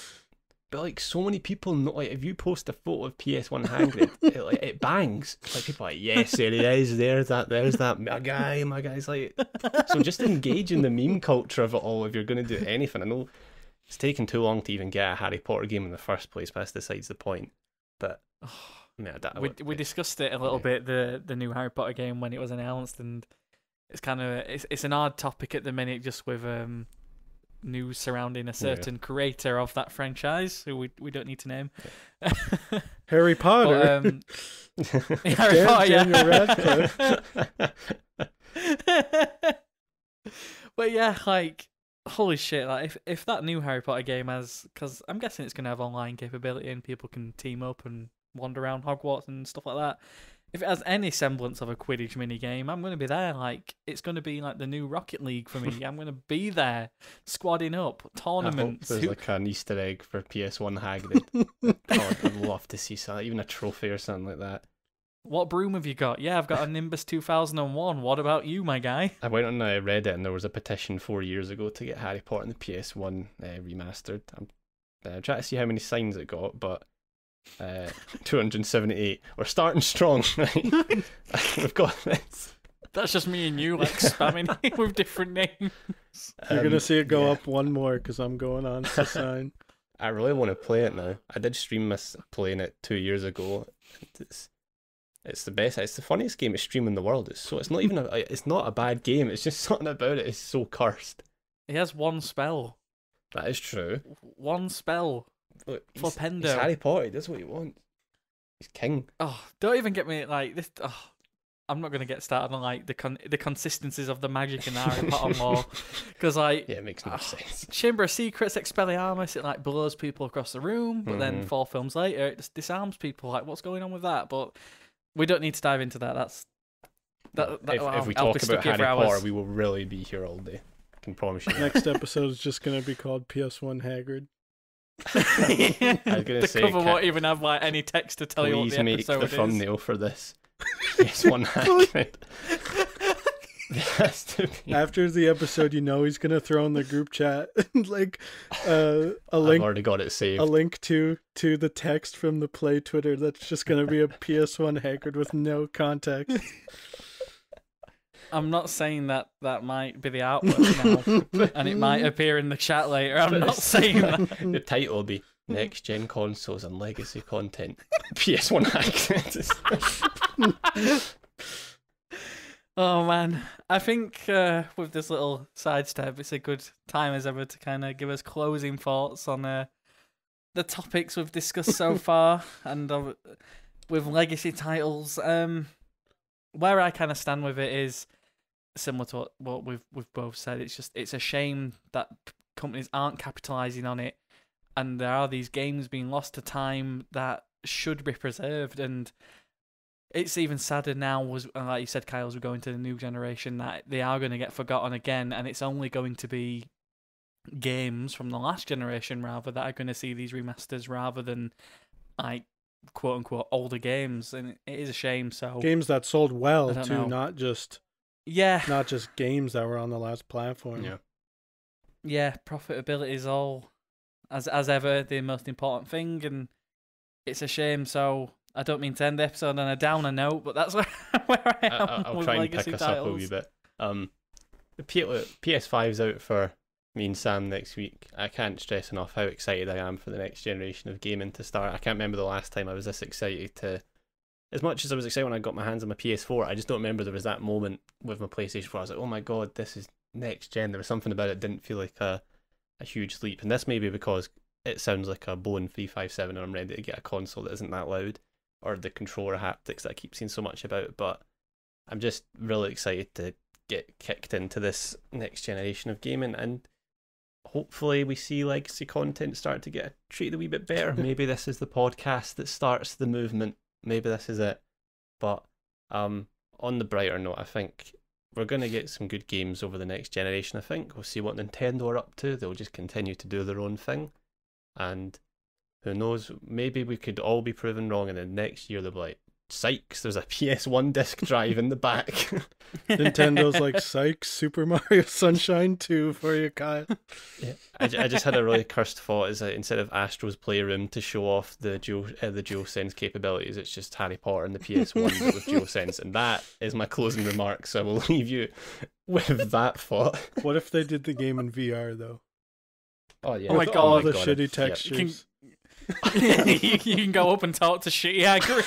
But like so many people know, like if you post a photo of PS1 Hagrid, it, like it bangs. Like people are like, yes, there he is. There's that. There's that. My guy. My guy's like. So just engage in the meme culture of it all if you're going to do anything. I know it's taken too long to even get a Harry Potter game in the first place, but that's besides the point. But I mean, I don't- we we discussed it a little Yeah. bit the the new Harry Potter game when it was announced, and it's kind of it's it's an odd topic at the minute, just with um news surrounding a certain creator of that franchise, who we we don't need to name. Harry Potter. but, um, Harry Dan- Potter, yeah. But yeah, like holy shit! Like if if that new Harry Potter game has, because I'm guessing it's gonna have online capability and people can team up and wander around Hogwarts and stuff like that. If it has any semblance of a Quidditch mini game, I'm gonna be there. Like it's gonna be like the new Rocket League for me. I'm gonna be there, squadding up I hope tournaments. there's like an Easter egg for PS1 Hagrid. God, I'd love to see something, even a trophy or something like that. What broom have you got? Yeah, I've got a Nimbus 2001. What about you, my guy? I went on uh, Reddit and there was a petition four years ago to get Harry Potter and the PS1 uh, remastered. I'm uh, trying to see how many signs it got, but uh, 278. We're starting strong, right? We've got this. That's just me and you like spamming with different names. You're gonna Um, see it go yeah. up one more because I'm going on to sign. I really want to play it now. I did stream this playing it two years ago. It's it's the best. It's the funniest game stream in the world. It's so it's not even a it's not a bad game. It's just something about it is so cursed. He has one spell. That is true. One spell. Look, For he's, he's Pendo. Harry Potter. Does what he wants. He's king. Oh, don't even get me like this. Oh, I'm not gonna get started on like the con- the consistencies of the magic in Harry Potter lore, because like Yeah, it makes no Ah. sense. Chamber of Secrets, Expelliarmus, it like blows people across the room, but then Mhm. four films later, it just disarms people. Like, what's going on with that? But we don't need to dive into that. That's that. that if, I'll, if we I'll talk about here Harry Potter, we will really be here all day. I can promise you. that. Next episode is just gonna be called PS1 Hagrid. I was gonna the say, cover won't even have like any text to tell you what Please the make episode the is. thumbnail for this. Yes, one Hagrid. It has to be. After the episode, you know he's gonna throw in the group chat like uh, a I've already got it saved. a link to to the text from the play Twitter that's just gonna be a PS1 Hagrid with no context. I'm not saying that that might be the artwork now, and it might appear in the chat later. I'm not saying that. the title will be Next Gen Consoles and Legacy Content. PS1 Hagrid. Oh man, I think uh, with this little sidestep, it's a good time as ever to kind of give us closing thoughts on uh, the topics we've discussed so far, and uh, with legacy titles. Um, where I kind of stand with it is, similar to what, what we've we've both said. It's just it's a shame that companies aren't capitalizing on it, and there are these games being lost to time that should be preserved. And it's even sadder now, was like you said, Kyle's we're going to the new generation that they are going to get forgotten again, and it's only going to be games from the last generation rather that are going to see these remasters rather than like quote unquote older games, and it is a shame. So Games that sold well I don't too, know. not just yeah, not just games that were on the last platform. Yeah. yeah, profitability is all as as ever the most important thing, and it's a shame. So I don't mean to end the episode on a downer note, but that's where, where I am I- I'll with try and pick us titles. up a wee bit. Um, the P- PS5's out for me and Sam next week. I can't stress enough how excited I am for the next generation of gaming to start. I can't remember the last time I was this excited to. As much as I was excited when I got my hands on my PS4, I just don't remember there was that moment with my PlayStation 4. I was like, oh my god, this is next gen. There was something about it that didn't feel like a, a huge leap. And this may be because it sounds like a Bone 357 and I'm ready to get a console that isn't that loud. Or the controller haptics that I keep seeing so much about. But I'm just really excited to get kicked into this next generation of gaming and hopefully we see legacy content start to get treated a wee bit better. Maybe this is the podcast that starts the movement. Maybe this is it. But um on the brighter note, I think we're going to get some good games over the next generation. I think we'll see what Nintendo are up to. They'll just continue to do their own thing. And who knows, maybe we could all be proven wrong and then next year they'll be like, Sykes, there's a PS1 disc drive in the back. Nintendo's like Sykes Super Mario Sunshine 2 for you, Kyle. Yeah, I, I just had a really cursed thought. Is that instead of Astro's Playroom to show off the Dual uh, the DualSense capabilities, it's just Harry Potter and the PS One but with DualSense, and that is my closing remarks. So I will leave you with that thought. What if they did the game in VR though? Oh yeah, Oh my God. all the God, shitty yeah. textures. You, you can go up and talk to shitty agree.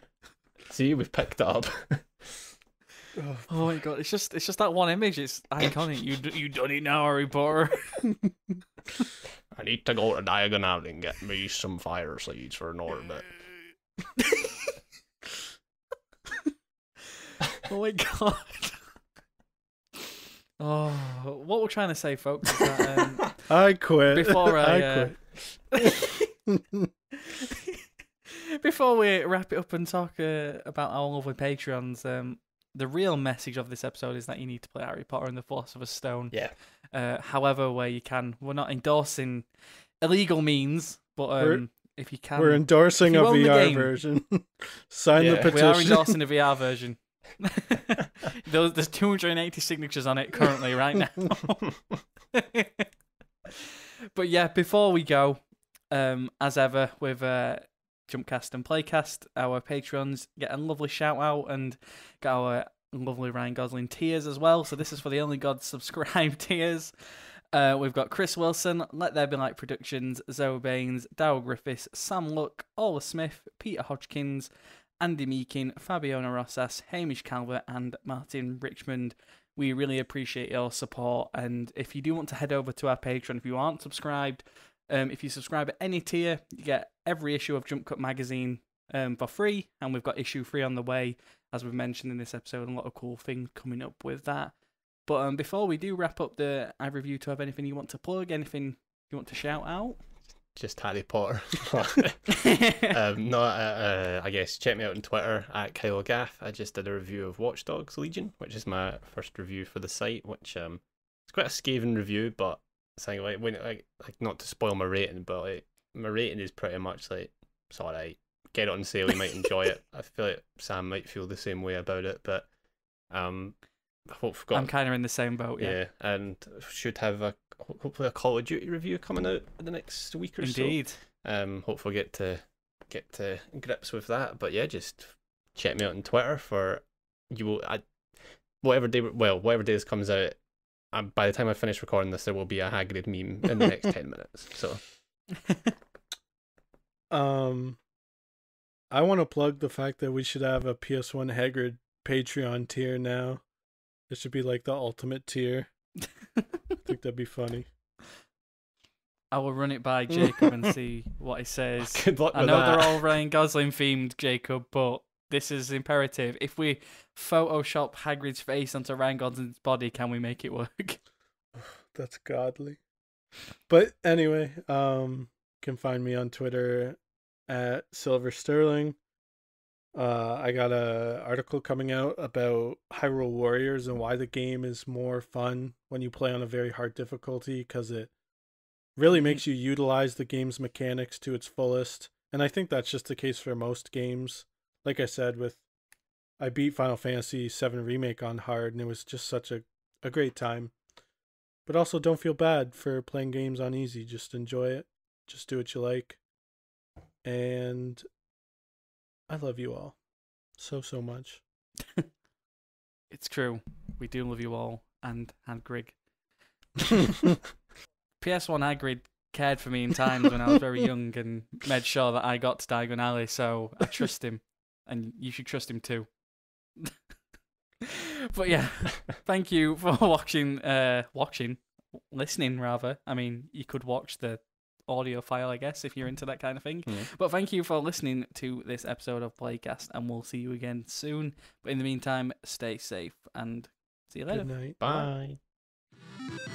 See, we've picked up. Oh, oh my god, it's just it's just that one image. It's iconic. You d- you done it now, Harry Potter. I need to go to Diagon Alley and get me some fire seeds for an orbit. oh my god. Oh, what we're trying to say, folks, is that um, I quit. Before I, uh, quit. before we wrap it up and talk uh, about our lovely Patreons, um, the real message of this episode is that you need to play Harry Potter and the Philosopher's Stone. Yeah. Uh, however, where you can, we're not endorsing illegal means, but um, if you can, We're endorsing a you own the VR game- version. Sign Yeah. the petition. we are endorsing the VR version. Those, there's 280 signatures on it currently right now. But yeah, before we go, um, as ever with uh, Jumpcast and Playcast, our patrons get a lovely shout out and get our lovely Ryan Gosling tiers as well. So this is for the Only God subscribe tiers. Uh, we've got Chris Wilson, Let There Be Light Productions, Zoe Baines, Darryl Griffiths, Sam Luck, Ola Smith, Peter Hodgkins, Andy Meakin, Fabiona Rossas, Hamish Calvert, and Martin Richmond. We really appreciate your support. And if you do want to head over to our Patreon, if you aren't subscribed, um, if you subscribe at any tier, you get every issue of Jump Cut magazine um, for free. And we've got issue three on the way, as we've mentioned in this episode. A lot of cool things coming up with that. But um, before we do wrap up the I review, to have anything you want to plug, anything you want to shout out? Just Harry Potter. um, no, uh, uh, I guess check me out on Twitter at Kyle Gaff. I just did a review of Watch Dogs Legion, which is my first review for the site. Which um, it's quite a scathing review, but saying like when like, like not to spoil my rating, but like my rating is pretty much like it's alright. Get it on sale, you might enjoy it. I feel like Sam might feel the same way about it, but um, I hope I'm kind of in the same boat. Yeah, yeah, and should have a hopefully a Call of Duty review coming out in the next week or so. indeed. Um, hopefully get to get to grips with that. But yeah, just check me out on Twitter for you will. I, whatever day, well, whatever day this comes out. Um, by the time I finish recording this, there will be a Hagrid meme in the next ten minutes. So Um, I want to plug the fact that we should have a PS1 Hagrid Patreon tier now. It should be like the ultimate tier. Think that'd be funny. I will run it by Jacob and see what he says. good luck I with know that. they're all Ryan Gosling themed, Jacob, but This is imperative. If we Photoshop Hagrid's face onto Ryan Gosling's body, can we make it work? That's godly. But anyway, um, you can find me on Twitter at Silver Sterling. Uh, I got a article coming out about Hyrule Warriors and why the game is more fun when you play on a very hard difficulty because it really Mhm. makes you utilize the game's mechanics to its fullest. And I think that's just the case for most games. Like I said, with I beat Final Fantasy VII Remake on hard, and it was just such a, a great time. But also, don't feel bad for playing games on easy. Just enjoy it. Just do what you like. And I love you all so, so much. It's true. We do love you all. And and Grig. PS1 Hagrid cared for me in times when I was very young and made sure that I got to Diagon Alley, so I trust him. And you should trust him too. but yeah, thank you for watching, uh, watching, listening rather. I mean, you could watch the audio file, I guess, if you're into that kind of thing. Yeah. But thank you for listening to this episode of Playcast, and we'll see you again soon. But in the meantime, stay safe and see you later. Good night. Bye. Bye.